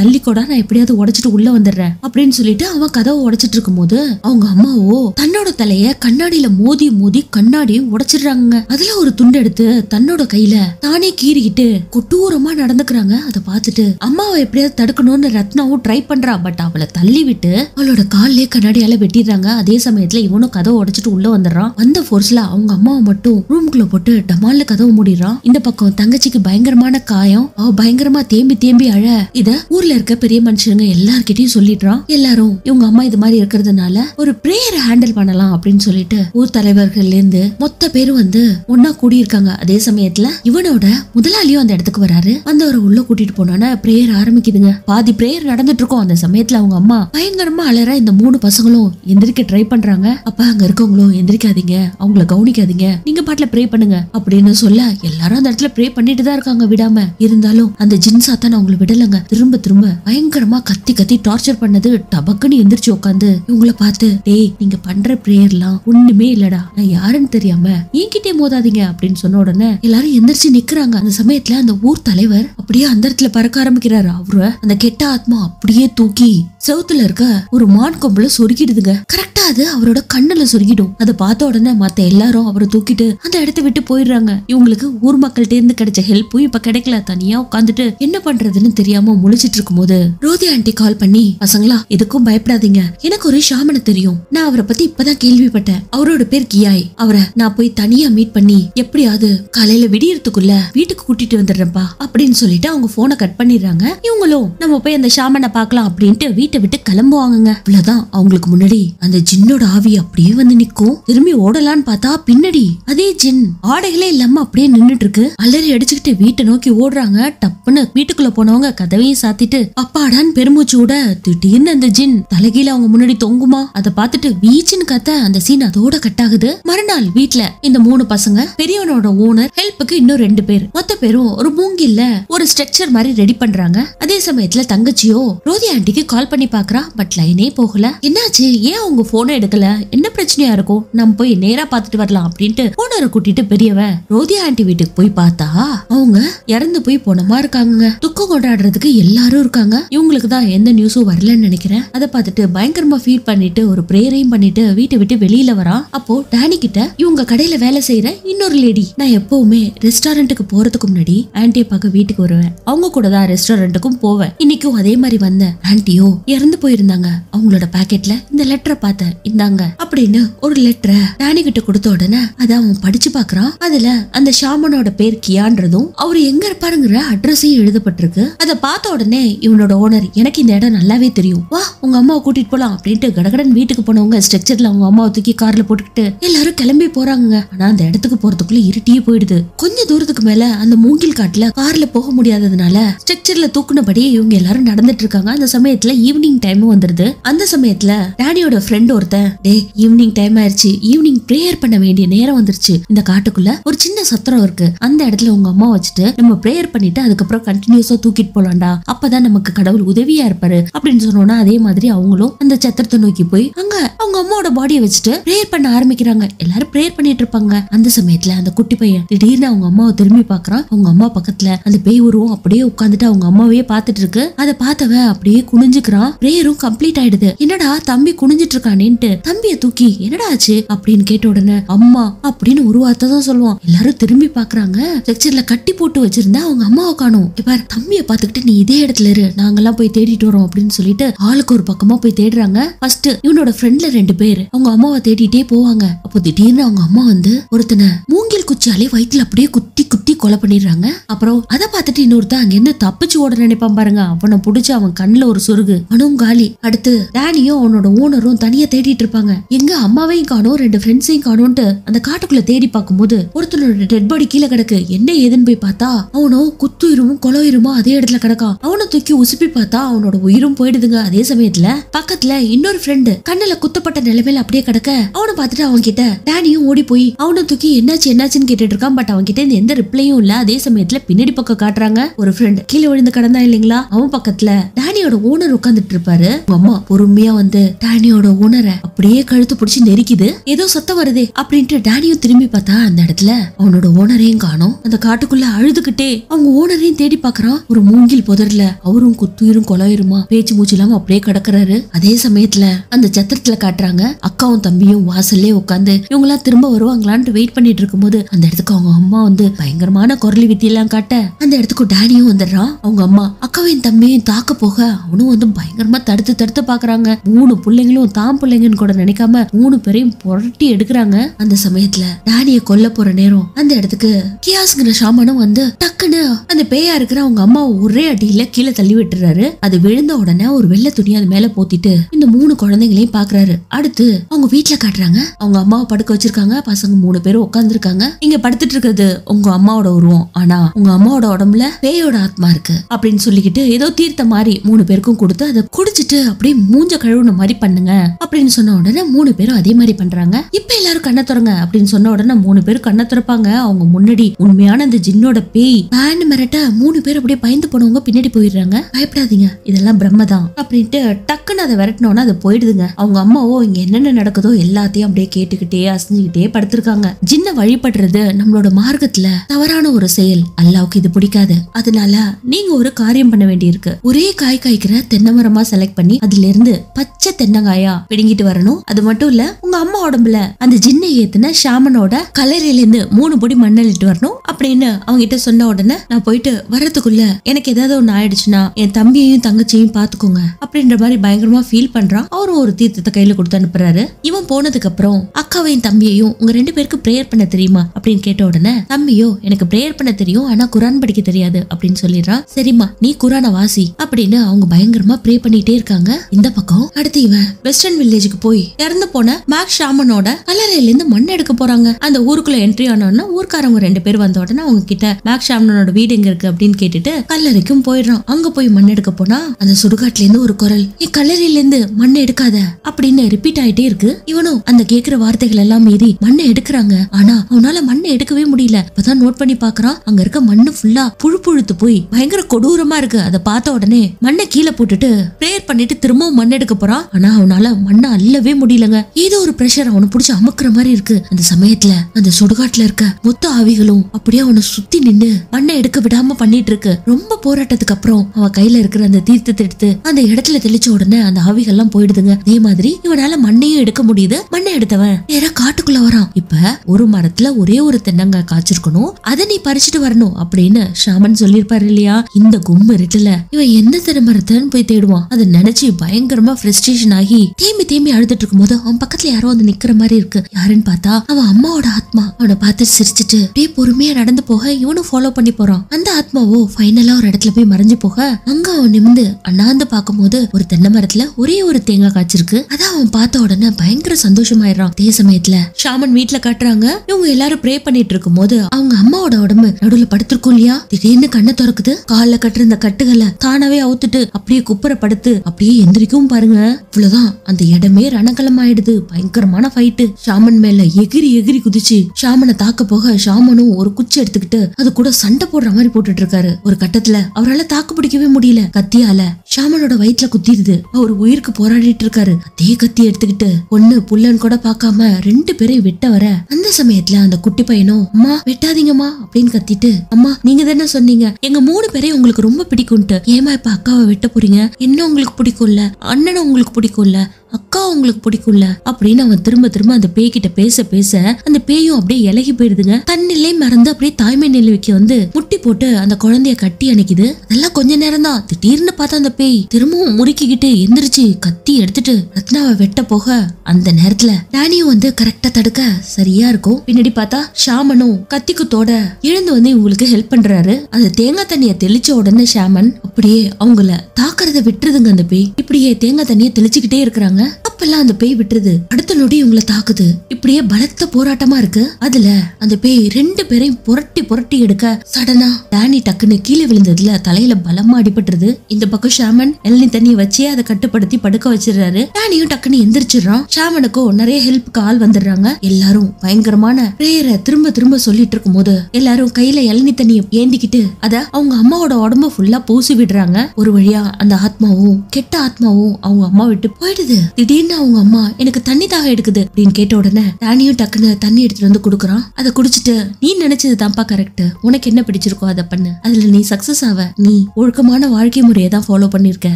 தள்ளிக்கோடா நான் எப்படியாவது உடைச்சிட்டு உள்ள வந்துடுறேன். அப்படின்னு சொல்லிட்டு அவன் கதவை உடைச்சிட்டு இருக்கும்போது அவங்க அம்மாவோ தன்னோட தலைய கண்ணாடியில மோதி மோதி கண்ணாடியும் உடைச்சிடுறாங்க அதுல ஒரு துண்டு எடுத்து தன்னோட கையில தானே கீறிக்கிட்டு கொட்டூரமா நடந்துக்கிறாங்க. அதை பார்த்துட்டு அம்மாவை எப்படியாவது தடுக்கணும்னு ரத்னாவும் ட்ரை பண்றா. பட் அவளை தள்ளி விட்டு அவளோட கால்லே கண்ணாடியால வெட்டிடுறாங்க. அதே சமயத்துல இவனும் கதவை உடைச்சிட்டு உள்ள வந்துடுறான். அந்த போர்ஸ்ல அவங்க அம்மாவை மட்டும் ரூம்குள்ள போட்டு டமால்ல கதவை மூடிடுறான். இந்த பக்கம் தங்கச்சிக்கு பயங்கரமான காயம். அவ பயங்கரமா தேம்பி தேம்பி அழ. இத ஊர்ல இருக்க பெரிய மனுஷங்க எல்லார்கிட்டயும் சொல்லிடுறான். எல்லாரும் இவங்க அம்மா இது மாதிரி இருக்கிறதுனால ஒரு பிரேயர் ஹேண்டில் பண்ணலாம் அப்படின்னு சொல்லிட்டு ஊர் தலைவர்கள்ல இருந்து மொத்த பேரும் வந்து ஒன்னா கூடி இருக்காங்க அதே சமயத்துல இவனோட முதலாளியும் அந்த இடத்துக்கு வராரு. வந்தவரை உள்ள கூட்டிட்டு போனோன்னே பிரேயர் ஆரம்பிக்குதுங்க. பாதி பிரேயர் நடந்துட்டு இருக்கும் அந்த சமயத்துல அவங்க அம்மா பயங்கரமா அலற இந்த மூணு பசங்களும் எந்திரிக்க ட்ரை பண்றாங்க. அப்ப அங்க இருக்கவங்களும் எந்திரிக்காதீங்க. அவங்கள கவனிக்காதீங்க. நீங்க பாட்டுல ப்ரே பண்ணுங்க அப்படின்னு சொல்ல எல்லாரும் அந்த இடத்துல ப்ரே பண்ணிட்டு தான் இருக்காங்க. விடாம இருந்தாலும் அந்த ஜின் சாத்தான் அவங்கள விடலங்க. திரும்ப திரும்ப பயங்கரமா கத்தி கத்தி டார்ச்சர் பண்ணது டபக்குன்னு எந்திரிச்சு உட்காந்து இவங்கள பார்த்து டேய் நீங்க பண்ற பிரேயர்லாம் ஒண்ணுமே இல்லடா. நான் யாருன்னு தெரியாம என்கிட்டே மோதாதீங்க. அப்படின்னு சொன்ன உடனே எல்லாரும் எந்திரிச்சு நிக்கிறாங்க. அந்த சமயத்துல அந்த ஊர் தலைவர் அப்படியே அந்த இடத்துல பறக்க ஆரம்பிக்கிறாரு. அவரு அந்த கெட்ட ஆத்மா அப்படியே தூக்கி செவுத்துல இருக்க ஒரு மான் கொம்புல சொருகிடுதுங்க. கரெக்டா அது அவரோட கண்ணுல சொருகிடும். அதை பார்த்த உடனே மத்த எல்லாரும் அவரை தூக்கிட்டு அந்த இடத்த விட்டு போயிடுறாங்க. இவங்களுக்கு ஊர் மக்கள்கிட்ட இருந்து கிடைச்ச ஹெல்ப்பும் இப்ப கிடைக்கல. தனியா உட்காந்துட்டு என்ன பண்றதுன்னு தெரியாம முழிச்சிட்டு இருக்கும்போது ரோதி ஆண்டி கால் பண்ணி பசங்களா எதுக்கும் பயப்படாதீங்க. எனக்கு ஒரு ஷாமனை தெரியும். நான் அவரை பத்தி இப்பதான் கேள்விப்பட்டேன். அவரோட பேர் கியாய். அவரை நான் போய் தனியா மீட் பண்ணி எப்படியாவது காலையில விடியறதுக்குள்ள வீட்டுக்கு கூட்டிட்டு வந்துடுறேன்ப்பா. அப்படின்னு சொல்லிட்டு அவங்க போனை கட் பண்ணிடுறாங்க. இவங்களும் நம்ம போய் அந்த ஷாமனை பார்க்கலாம் அப்படின்ட்டு வீட்டை விட்டு கிளம்புவாங்கங்க. இவ்வளவுதான் அவங்களுக்கு முன்னாடி அந்த ஜின்னோட ஆவி அப்படியே வந்து நிக்கும். திரும்பி ஓடலான்னு பார்த்தா பின்னாடி அதே ஜின். ஆடைகளே இல்லாம அப்படியே நின்னுட்டு இருக்கு அலறி அடிச்சுக்கிட்டு வீட்டை நோக்கி ஓடுறாங்க. டப்புன்னு வீட்டுக்குள்ள போனவங்க கதவையும் சாத்திட்டு அப்பாடான்னு பெருமூச்சு விட திடீர்னு அந்த ஜின் தலைகீழ அவங்க முன்னாடி தொங்குமா? அதை பார்த்துட்டு வீச்சுன்னு கத்த அந்த சீன் அதோட கட் ஆகுது. மறுநாள் வீட்டுல இந்த மூணு பசங்க பெரியவனோட ஓனர் ஹெல்ப்புக்கு இன்னும் ரெண்டு பேர். மொத்த பேரும் ஒரு மூங்கில்ல ஒரு ஸ்ட்ரக்சர் மாதிரி ரெடி பண்றாங்க. அதே சமயத்துல தங்கச்சியோ ரோதி ஆண்டிக்கு கால் பண்ணி பண்ணி பாக்குறா பட் லைனே போகல. என்னாச்சு? ஏன் உங்க போனை எடுக்கல? என்ன பிரச்சனையா இருக்கும்? நம்ம போய் நேரா பார்த்துட்டு வரலாம் அப்படின்ட்டு ஓனரை கூட்டிட்டு பெரியவ ரோதியா ஆண்டி வீட்டுக்கு போய் பார்த்தா அவங்க இறந்து போய் போனமா இருக்காங்க துக்கம் கொண்டாடுறதுக்கு எல்லாரும் இருக்காங்க. இவங்களுக்கு தான் எந்த நியூஸும் வரலன்னு நினைக்கிறேன். அதை பார்த்துட்டு பயங்கரமா ஃபீல் பண்ணிட்டு ஒரு பிரேயரையும் பண்ணிட்டு வீட்டை விட்டு வெளியில வரான். அப்போ டேனி கிட்ட இவங்க கடையில வேலை செய்யற இன்னொரு லேடி நான் எப்பவுமே ரெஸ்டாரண்ட்டுக்கு போறதுக்கு முன்னாடி ஆன்டியை பார்க்க வீட்டுக்கு வருவேன். அவங்க கூட தான் ரெஸ்டாரண்ட்டுக்கும் போவேன். இன்னைக்கும் அதே மாதிரி வந்தேன். ஆண்டியோ இறந்து போயிருந்தாங்க. அவங்களோட பாக்கெட்ல இந்த லெட்டரை பார்த்தேன் இந்தாங்க அப்படின்னு ஒரு லெட்டரை டேனி கிட்ட கொடுத்த உடனே அதை அவன் படிச்சு பாக்குறான் அதுல அந்த ஷாமனோட பேர் கியான்றதும் அவர் எங்க இருப்பாருங்கிற அட்ரஸையும் எழுதப்பட்டிருக்கு. அதை பார்த்த உடனே இவனோட ஓனர் எனக்கு இந்த இடம் நல்லாவே தெரியும். வா உங்க அம்மாவை கூட்டிட்டு போலாம் அப்படின்ட்டு கடகடன் வீட்டுக்கு போனவங்க ஸ்ட்ரக்சர்ல அவங்க அம்மாவை தூக்கி கார்ல போட்டுக்கிட்டு எல்லாரும் கிளம்பி போறாங்க ஆனா அந்த இடத்துக்கு போறதுக்குள்ள இருட்டியே போயிடுது. கொஞ்ச தூரத்துக்கு மேல அந்த மூங்கில் காட்டுல கார்ல போக முடியாததுனால ஸ்ட்ரக்சர்ல தூக்குனபடி இவங்க எல்லாரும் நடந்துட்டு இருக்காங்க. அந்த சமயத்துல ஈவினிங் ஈவினிங் டைமும் வந்துருது. அந்த சமயத்துல டேனியோட ஃப்ரெண்ட் ஒருத்தன் டே ஈவினிங் டைம் ஆயிருச்சு. ஈவினிங் ப்ரேயர் பண்ண வேண்டிய நேரம் வந்துருச்சு. இந்த காட்டுக்குள்ள ஒரு சின்ன சத்திரம் இருக்கு. அந்த இடத்துல உங்க அம்மா வச்சுட்டு நம்ம ப்ரேயர் பண்ணிட்டு அதுக்கப்புறம் கண்டினியூஸா தூக்கிட்டு போலாம்டா. அப்பதான் நமக்கு கடவுள் உதவியா இருப்பாரு. அப்படின்னு சொன்னோன்னா அதே மாதிரி அவங்களும் அந்த சத்திரத்தை நோக்கி போய் அங்க அவங்க அம்மாவோட பாடியை வச்சுட்டு ப்ரேயர் பண்ண ஆரம்பிக்கிறாங்க. எல்லாரும் ப்ரேயர் பண்ணிட்டு இருப்பாங்க. அந்த சமயத்துல அந்த குட்டி பையன் திடீர்னு அவங்க அம்மாவை திரும்பி பாக்குறான் அவங்க அம்மா பக்கத்துல அந்த பேய் உருவம் அப்படியே உட்காந்துட்டு அவங்க அம்மாவே பார்த்துட்டு இருக்கு. அதை பார்த்தவன் அப்படியே குனிஞ்சுக்கிறான். பிரேயரும் கம்ப்ளீட் ஆயிடுது. என்னடா தம்பி குனிஞ்சிட்டு இருக்கானேன்ட்டு. தம்பிய தூக்கி என்னடா ஆச்சு? அப்படின்னு கேட்ட உடனே அம்மா அப்படின்னு ஒரு வார்த்தை தான் சொல்லுவான். எல்லாரும் திரும்பி பாக்குறாங்க செக்ஷன்ல கட்டி போட்டு வச்சிருந்தா அவங்க அம்மாவை காணும். பாரு தம்பிய பாத்துக்கிட்டு நீ இதே இடத்துல இரு. நாங்கெல்லாம் போய் தேடிட்டு வரோம் அப்படின்னு சொல்லிட்டு ஆளுக்கு ஒரு பக்கமா போய் தேடுறாங்க. ஃபர்ஸ்ட் இவனோட ஃப்ரெண்ட்ல ரெண்டு பேர். அவங்க அம்மாவை தேடிட்டே போவாங்க. அப்போ திடீர்னு அவங்க அம்மா வந்து ஒருத்தனை மூங்கில் குச்சியாலே வயித்துல அப்படியே குத்தி குத்தி கொலை பண்ணிடுறாங்க. அப்புறம் அதை பார்த்துட்டு இன்னொருத்தன் அங்கிருந்து தப்பிச்சு ஓட நினைப்பான் பாருங்க. அவனை பிடிச்சி அவன் கண்ணில் ஒரு சொருகு. அவனும் காலி. அடுத்து டேனியும் அவனோட ஓனரும் தனியா தேடிட்டு இருப்பாங்க. எங்க அம்மாவையும் காணும் ரெண்டு ஃப்ரெண்ட்ஸையும் காணோன்ட்டு அந்த காட்டுக்குள்ள தேடி பார்க்கும்போது ஒருத்தனோட டெட் பாடி கீழே கிடக்கு. என்ன ஏதுன்னு போய் பார்த்தா அவனும் குத்துயிருமும் கொலயுருமும் அதே இடத்துல கிடக்கான். அவனை தூக்கி உசுப்பி பார்த்தா அவனோட உயிரும் போயிடுதுங்க. அதே சமயத்துல பக்கத்துல இன்னொரு ஃப்ரெண்டு கண்ணுல குத்தப்பட்ட நிலைமையில அப்படியே கிடக்க அவனை பார்த்துட்டு அவன் கிட்ட டேனியும் ஓடி போய் அவனை தூக்கி என்னாச்சு என்னாச்சுன்னு கேட்டுட்டு இருக்கான். பட் அவன் கிட்ட எந்த ரிப்ளையும் இல்ல. அதே சமயத்துல பின்னாடி பக்கம் காட்டுறாங்க. ஒரு ஃப்ரெண்ட் கீழே விழுந்து கிடந்தா இல்லைங்களா? அவன் பக்கத்துல டேனியோட ஓனர் உட்கார்ந்துட்டு இருப்பாரு அம்மா பொறுமையா வந்து டேனியோட ஓனரை அப்படியே கழுத்து பிடிச்சி நெருக்கிது. ஏதோ சத்தம் வருதே அப்படின்ட்டு டேனியும் திரும்பி பார்த்தா அந்த இடத்துல அவனோட ஓனரையும் காணும். அந்த காட்டுக்குள்ள அழுதுகிட்டே அவங்க ஓனரையும் தேடி பாக்குறான் ஒரு மூங்கில் புதர்ல அவரும் குத்துயிரும் கொலாயிருமா பேச்சு மூச்சு இல்லாம அப்படியே கிடக்குறாரு. அதே சமயத்துல அந்த சத்திரத்துல காட்டுறாங்க. அக்காவும் தம்பியும் வாசல்லே உட்காந்து இவங்க எல்லாம் திரும்ப வருவாங்களான்ட்டு வெயிட் பண்ணிட்டு இருக்கும்போது அந்த இடத்துக்கு அவங்க அம்மா வந்து பயங்கரமான குரலி வித்தியெல்லாம் காட்ட அந்த இடத்துக்கு டேனியும் வந்துடுறான். அவங்க அம்மா அக்காவையும் தம்பியும் தாக்க போக அவனும் வந்து பயங்கரமா தடுத்து தடுத்து பாக்குறாங்க. மூணு பிள்ளைங்களும் தான் பிள்ளைங்கன்னு கூட நினைக்காம மூணு பேரையும் புரட்டி எடுக்கிறாங்க அந்த சமயத்துல. டேனிய கொல்ல போற நேரம் அந்த இடத்துக்கு கியாஸ்ங்கிற ஷாமனும் வந்து டக்குன்னு அந்த பேயா இருக்கிற அவங்க அம்மா ஒரே அடியில கீழே தள்ளி விட்டுறாரு. அது விழுந்த உடனே ஒரு வெள்ளை துணி அது மேல போத்திட்டு இந்த மூணு குழந்தைங்களையும் பாக்குறாரு. அடுத்து அவங்க வீட்டுல காட்டுறாங்க. அவங்க அம்மாவை படுக்க வச்சிருக்காங்க. பசங்க மூணு பேரும் உட்கார்ந்துருக்காங்க. இங்க படுத்துட்டு இருக்கிறது உங்க அம்மாவோட உருவம். ஆனா உங்க அம்மாவோட உடம்புல பேயோட ஆத்மா இருக்கு. அப்படின்னு சொல்லிக்கிட்டு ஏதோ தீர்த்த மாதிரி மூணு பேருக்கும் கொடுத்து அதை குடிச்சிட்டு அப்படியே மூஞ்ச கழுவுன மாதிரி பண்ணுங்க அப்படின்னு சொன்ன உடனே மூணு பேரும் அதே மாதிரி பண்றாங்க. இப்ப எல்லாரும் கண்ணை துறங்க அப்படின்னு சொன்ன உடனே மூணு பேரும் கண்ணை திறப்பாங்க. அவங்க முன்னாடி உண்மையான அந்த ஜின்னோட பேய் பேன் மிரட்ட மூணு பேர் அப்படியே பயந்து போனவங்க பின்னாடி போயிடுறாங்க. பயப்படாதீங்க இதெல்லாம் பிரம்மதான் அப்படின்ட்டு டக்குன்னு அதை விரட்டினோன்னா அது போயிடுதுங்க. அவங்க அம்மாவோ இங்க என்னென்ன நடக்குதோ எல்லாத்தையும் அப்படியே கேட்டுக்கிட்டே அசைஞ்சுக்கிட்டே படுத்திருக்காங்க. ஜின்ன வழிபடுறது நம்மளோட மார்க்கத்துல தவறான ஒரு செயல். அல்லாவுக்கு இது பிடிக்காது. அதனால நீங்க ஒரு காரியம் பண்ண வேண்டியிருக்கு. ஒரே காய் காய்க்கிற தென்னை மரம் செலக்ட் பண்ணி அதுல இருந்து பச்சை தென்னங்காயா பிடுங்கிட்டு வரணும். அது மட்டும் இல்ல உங்க அம்மா உடம்புல அந்த ஜின்னை ஏத்துன ஷாமனோட கலரில இருந்து மூணு பொடி மண்ணள்ளிட்டு வரணும். அப்படின்னு அவங்க கிட்ட சொன்ன உடனே நான் போயிட்டு வரதுக்குள்ள எனக்கு ஏதாவது ஒண்ணு ஆயிடுச்சுன்னா என் தம்பியையும் தங்கச்சியையும் பாத்துக்கோங்க அப்படின்ற மாதிரி பயங்கரமா ஃபீல் பண்றான். அவரும் ஒரு தீர்த்தத்தை கையில கொடுத்து அனுப்புறாரு. இவன் போனதுக்கு அப்புறம் அக்காவையும் தம்பியையும் உங்க ரெண்டு பேருக்கு பிரேயர் பண்ண தெரியுமா? அப்படின்னு கேட்ட உடனே தம்பியோ எனக்கு பிரேயர் பண்ண தெரியும் ஆனா குரான் படிக்க தெரியாது அப்படின்னு சொல்லிடுறான். சரிம்மா நீ குரானை வாசி அப்படின்னு அவங்க பயங்கரமா ப்ரே பண்ணிட்டே இருக்காங்க. இந்த பக்கம் அடுத்து இவன் வெஸ்டர்ன் வில்லேஜுக்கு போய் இறந்து போன மேக் ஷாமனோட கல்லறையில இருந்து மண் எடுக்க போறாங்க. அந்த ஊருக்குள்ள என்ட்ரி ஆனோன்னா ஊர்க்காரங்க ரெண்டு பேர் வந்த உடனே அவங்க கிட்ட மேக் ஷாமனோட வீடு எங்க இருக்கு அப்படின்னு கேட்டுட்டு கல்லறைக்கும் போயிடுறான். அங்க போய் மண் எடுக்க போனா அந்த சுடுகாட்டுல இருந்து ஒரு குரல் என் கல்லறையில இருந்து மண் எடுக்காத அப்படின்னு ரிப்பீட் ஆயிட்டே இருக்கு. இவனும் அந்த கேக்குற வார்த்தைகள் எல்லாம் மீறி மண்ணை எடுக்கிறாங்க. ஆனா அவனால மண்ணை எடுக்கவே முடியல. இப்பதான் நோட் பண்ணி பாக்குறான். அங்க இருக்க மண்ணு ஃபுல்லா புழு புழுத்து போய் பயங்கர கொடூரமா இருக்கு. அதை பார்த்த உடனே மண்ணை கீழே போட்டுட்டு பிரேயர் பண்ணிட்டு திரும்பவும் மண் எடுக்க போறான். ஆனா அவனால மண்ணை அள்ளவே முடியலங்க. ஏதோ ஒரு பிரஷர் அவனை பிடிச்சி அமுக்குற மாதிரி இருக்கு. அந்த சமயத்துல அந்த சுடுகாட்டுல இருக்க மொத்த ஆவிகளும் அப்படியே அவனை சுத்தி நின்னு மண்ணை எடுக்க விடாம பண்ணிட்டு இருக்கு. ரொம்ப போராட்டத்துக்கு அப்புறம் அவன் கையில இருக்கிற அந்த தீர்த்தத்தை எடுத்து அந்த இடத்துல தெளிச்ச உடனே அந்த ஆவிகள்லாம் போயிடுதுங்க. அதே மாதிரி இவனால மண்ணையும் எடுக்க முடியுது. மண்ணை எடுத்தவன் நேரா காட்டுக்குள்ள வரான். இப்ப ஒரு மரத்துல ஒரே ஒரு தென்னங்க காய்ச்சிருக்கணும். அதை நீ பறிச்சுட்டு வரணும் அப்படின்னு ஷாமன் சொல்லியிருப்பாரு இல்லையா? இந்த கும்பு இருட்டுல இவன் எந்த தென்னை மரத்தைன்னு போய் தேடுவான். அதை நினைச்சு பயங்கரமா ஃப்ரஸ்ட்ரேஷன் ஆகி தேம்பி தேம்பி அழுதுட்டு இருக்கும்போது அவன் பக்கத்துல யாரோ வந்து நிக்கிற மாதிரி இருக்கு. யாருன்னு பார்த்தா அவன் அம்மாவோட ஆத்மா. அவனை பார்த்து சிரிச்சிட்டு அப்படியே பொறுமையா நடந்து போக. இவனும் ஃபாலோ பண்ணி போறான். அந்த ஆத்மாவோ ஃபைனலா ஒரு இடத்துல போய் மறைஞ்சு போக அங்க அவன் நிமிந்து அண்ணாந்து பார்க்கும்போது ஒரு தென்னை மரத்துல ஒரே ஒரு தேங்காய் காய்ச்சிருக்கு. அதான் அவன் பார்த்த உடனே பயங்கர சந்தோஷமாயிடுறான். அதே சமயத்துல ஷாமன் வீட்டுல காட்டுறாங்க. இவங்க எல்லாரும் ப்ரே பண்ணிட்டு இருக்கும்போது அவங்க அம்மாவோட உடம்பு நடுவுல படுத்திருக்கும் இல்லையா? திடீர்னு கண்ணை திறக்குது. கால்ல கட்டுற இந்த கட்டுகளை தானாவே அவுத்துட்டு அப்படியே குப்புற படுத்து அப்படியே எந்திரிக்கவும் பாருங்க. இவ்வளவுதான். அந்த இடமே ரணகலம் ஆயிடுது பயங்கரமான ஃபைட்டு ஷாமன் மேல எகிரி எகிரி குதிச்சு ஷாமனை தாக்க போக ஷாமனும் ஒரு குச்சி எடுத்துக்கிட்டு அது கூட சண்டை போடுற மாதிரி போட்டுட்டு இருக்காரு. ஒரு கட்டத்துல அவரால் தாக்கு பிடிக்கவே முடியல. கத்தியால ஷாமனோட வயிற்றுல குத்திடுது. அவர் உயிருக்கு போராடிட்டு இருக்காரு. அதே கத்தி எடுத்துக்கிட்டு ஒண்ணு புல்லன் கூட பார்க்காம ரெண்டு பேரையும் வெட்ட வர அந்த சமயத்துல அந்த குட்டி பையனும் அம்மா வெட்டாதீங்கம்மா அப்படின்னு கத்திட்டு அம்மா நீங்க தானே சொன்னீங்க. எங்க மூணு பேரையும் உங்களுக்கு ரொம்ப பிடிக்கும்ட்டு. ஏமா இப்ப அக்காவை வெட்ட போறீங்க? என்ன உங்களுக்கு பிடிக்கும்ல? அண்ணனை உங்களுக்கு பிடிக்கும்ல? அக்கா உங்களுக்கு பிடிக்கும்ல? அப்படின்னு அவன் திரும்ப திரும்ப அந்த பேய் கிட்ட பேச பேச அந்த பேயும் அப்படியே இலகி போயிடுதுங்க. தன்னிலே மறந்து அப்படியே தாய்மை நிலவுக்கு வந்து முட்டி போட்டு அந்த குழந்தைய கட்டி அணைக்குது. அதெல்லாம் கொஞ்ச நேரம் தான் திடீர்னு பார்த்தா அந்த பேய் திரும்பவும் முறுக்கிக்கிட்டு எந்திரிச்சு கத்தி எடுத்துட்டு ரத்னாவை வெட்ட போக அந்த நேரத்துல டேனியும் வந்து கரெக்டா தடுக்க சரியா இருக்கும். பின்னாடி பார்த்தா ஷாமனும் கத்திக்குத்தோட இழந்து எழுந்து வந்து இவங்களுக்கு ஹெல்ப் பண்றாரு. அந்த தேங்காய் தண்ணிய தெளிச்ச உடனே ஷாமன் அப்படியே அவங்கள தாக்குறத விட்டுருதுங்க அந்த பேய். இப்படியே தேங்காய் தண்ணியை தெளிச்சுக்கிட்டே இருக்கிறாங்க. அப்பெல்லாம் அந்த பேய் விட்டுருது அடுத்த நொடி உங்களை தாக்குது. இப்படியே பலத்த போராட்டமா இருக்கு. அதுல அந்த பேய் ரெண்டு பேரையும் புரட்டி புரட்டி எடுக்க சடனா டேனி டக்குன்னு கீழே விழுந்ததுல தலையில பலமா அடிபட்டுருது. இந்த பக்கம் ஷாமன் எல்லி தண்ணியை வச்சே அதை கட்டுப்படுத்தி படுக்க வச்சிடுறாரு. டேனியும் டக்குன்னு எந்திரிச்சிடுறான். ஷாமனுக்கும் நிறைய ஹெல்ப்புக்கு ஆள் வந்துடுறாங்க. எல்லாரும் பயங்கரமான பிரேயரை திரும்ப திரும்ப சொல்லிட்டு இருக்கும் போது எல்லாரும் கையில இளநீ தண்ணியை ஏந்திக்கிட்டு அத அவங்க அம்மாவோட உடம்ப ஃபுல்லா பூசி விடுறாங்க. ஒரு வழியா அந்த ஆத்மாவும் கெட்ட ஆத்மாவும் அவங்க அம்மா விட்டு போயிடுது. திடீர்னு அவங்க அம்மா எனக்கு தண்ணி தாக எடுக்குது அப்படின்னு கேட்ட உடனே தானியும் டக்குன்னு தண்ணி எடுத்துட்டு வந்து கொடுக்குறான். அதை குடிச்சிட்டு நீ நினைச்சது தான்ப்பா கரெக்ட் உனக்கு என்ன பிடிச்சிருக்கோ அதை பண்ணு. அதுல நீ சக்சஸ் ஆவ. நீ ஒழுக்கமான வாழ்க்கை முறையை தான் ஃபாலோ பண்ணிருக்க.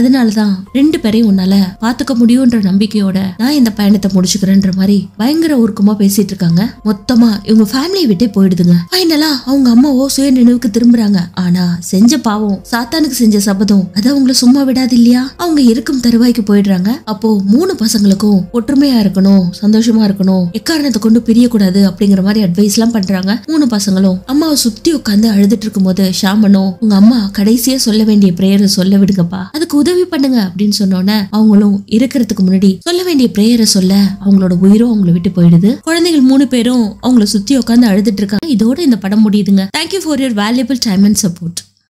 அதனாலதான் ரெண்டு பேரையும் உன்னால பாத்துக்க முடியும்ன்ற நம்பிக்கையோட நான் இந்த பயணத்தை முடிச்சுக்கிறேன்ற மாதிரி பயங்கர உருக்கமா பேசிட்டு இருக்காங்க. மொத்தமா இவங்க ஃபேமிலியை விட்டே போயிடுதுங்க. ஃபைனலா அவங்க அம்மாவோ சுய நினைவுக்கு திரும்புறாங்க. ஆனா செஞ்ச பாவம் சாத்தானுக்கு செஞ்ச சபதம் அது அவங்கள சும்மா விடாது இல்லையா? அவங்க இருக்கும் தருவாய்க்கு போயிடுறாங்க. அப்போ மூணு பசங்களுக்கும் ஒற்றுமையா இருக்கணும் சந்தோஷமா இருக்கணும் எக்காரணத்தை கொண்டு பிரியக்கூடாது அப்படிங்கிற மாதிரி அட்வைஸ் எல்லாம் பண்றாங்க. மூணு பசங்களும் அம்மாவை சுத்தி உட்காந்து அழுதுட்டு இருக்கும்போது ஷாமனும் உங்க அம்மா கடைசியா சொல்ல வேண்டிய பிரேயரை சொல்ல விடுங்கப்பா. அதுக்கு உதவி பண்ணுங்க. அப்படின்னு சொன்னோன்னே அவங்களும் இருக்கிறதுக்கு முன்னாடி சொல்ல வேண்டிய பிரேயரை சொல்ல அவங்களோட உயிரும் அவங்கள விட்டு போயிடுது. குழந்தைகள் மூணு பேரும் அவங்கள சுத்தி உட்காந்து அழுதுட்டு இருக்காங்க. இதோட இந்த படம் முடியுதுங்க. Thank you for your valuable time and support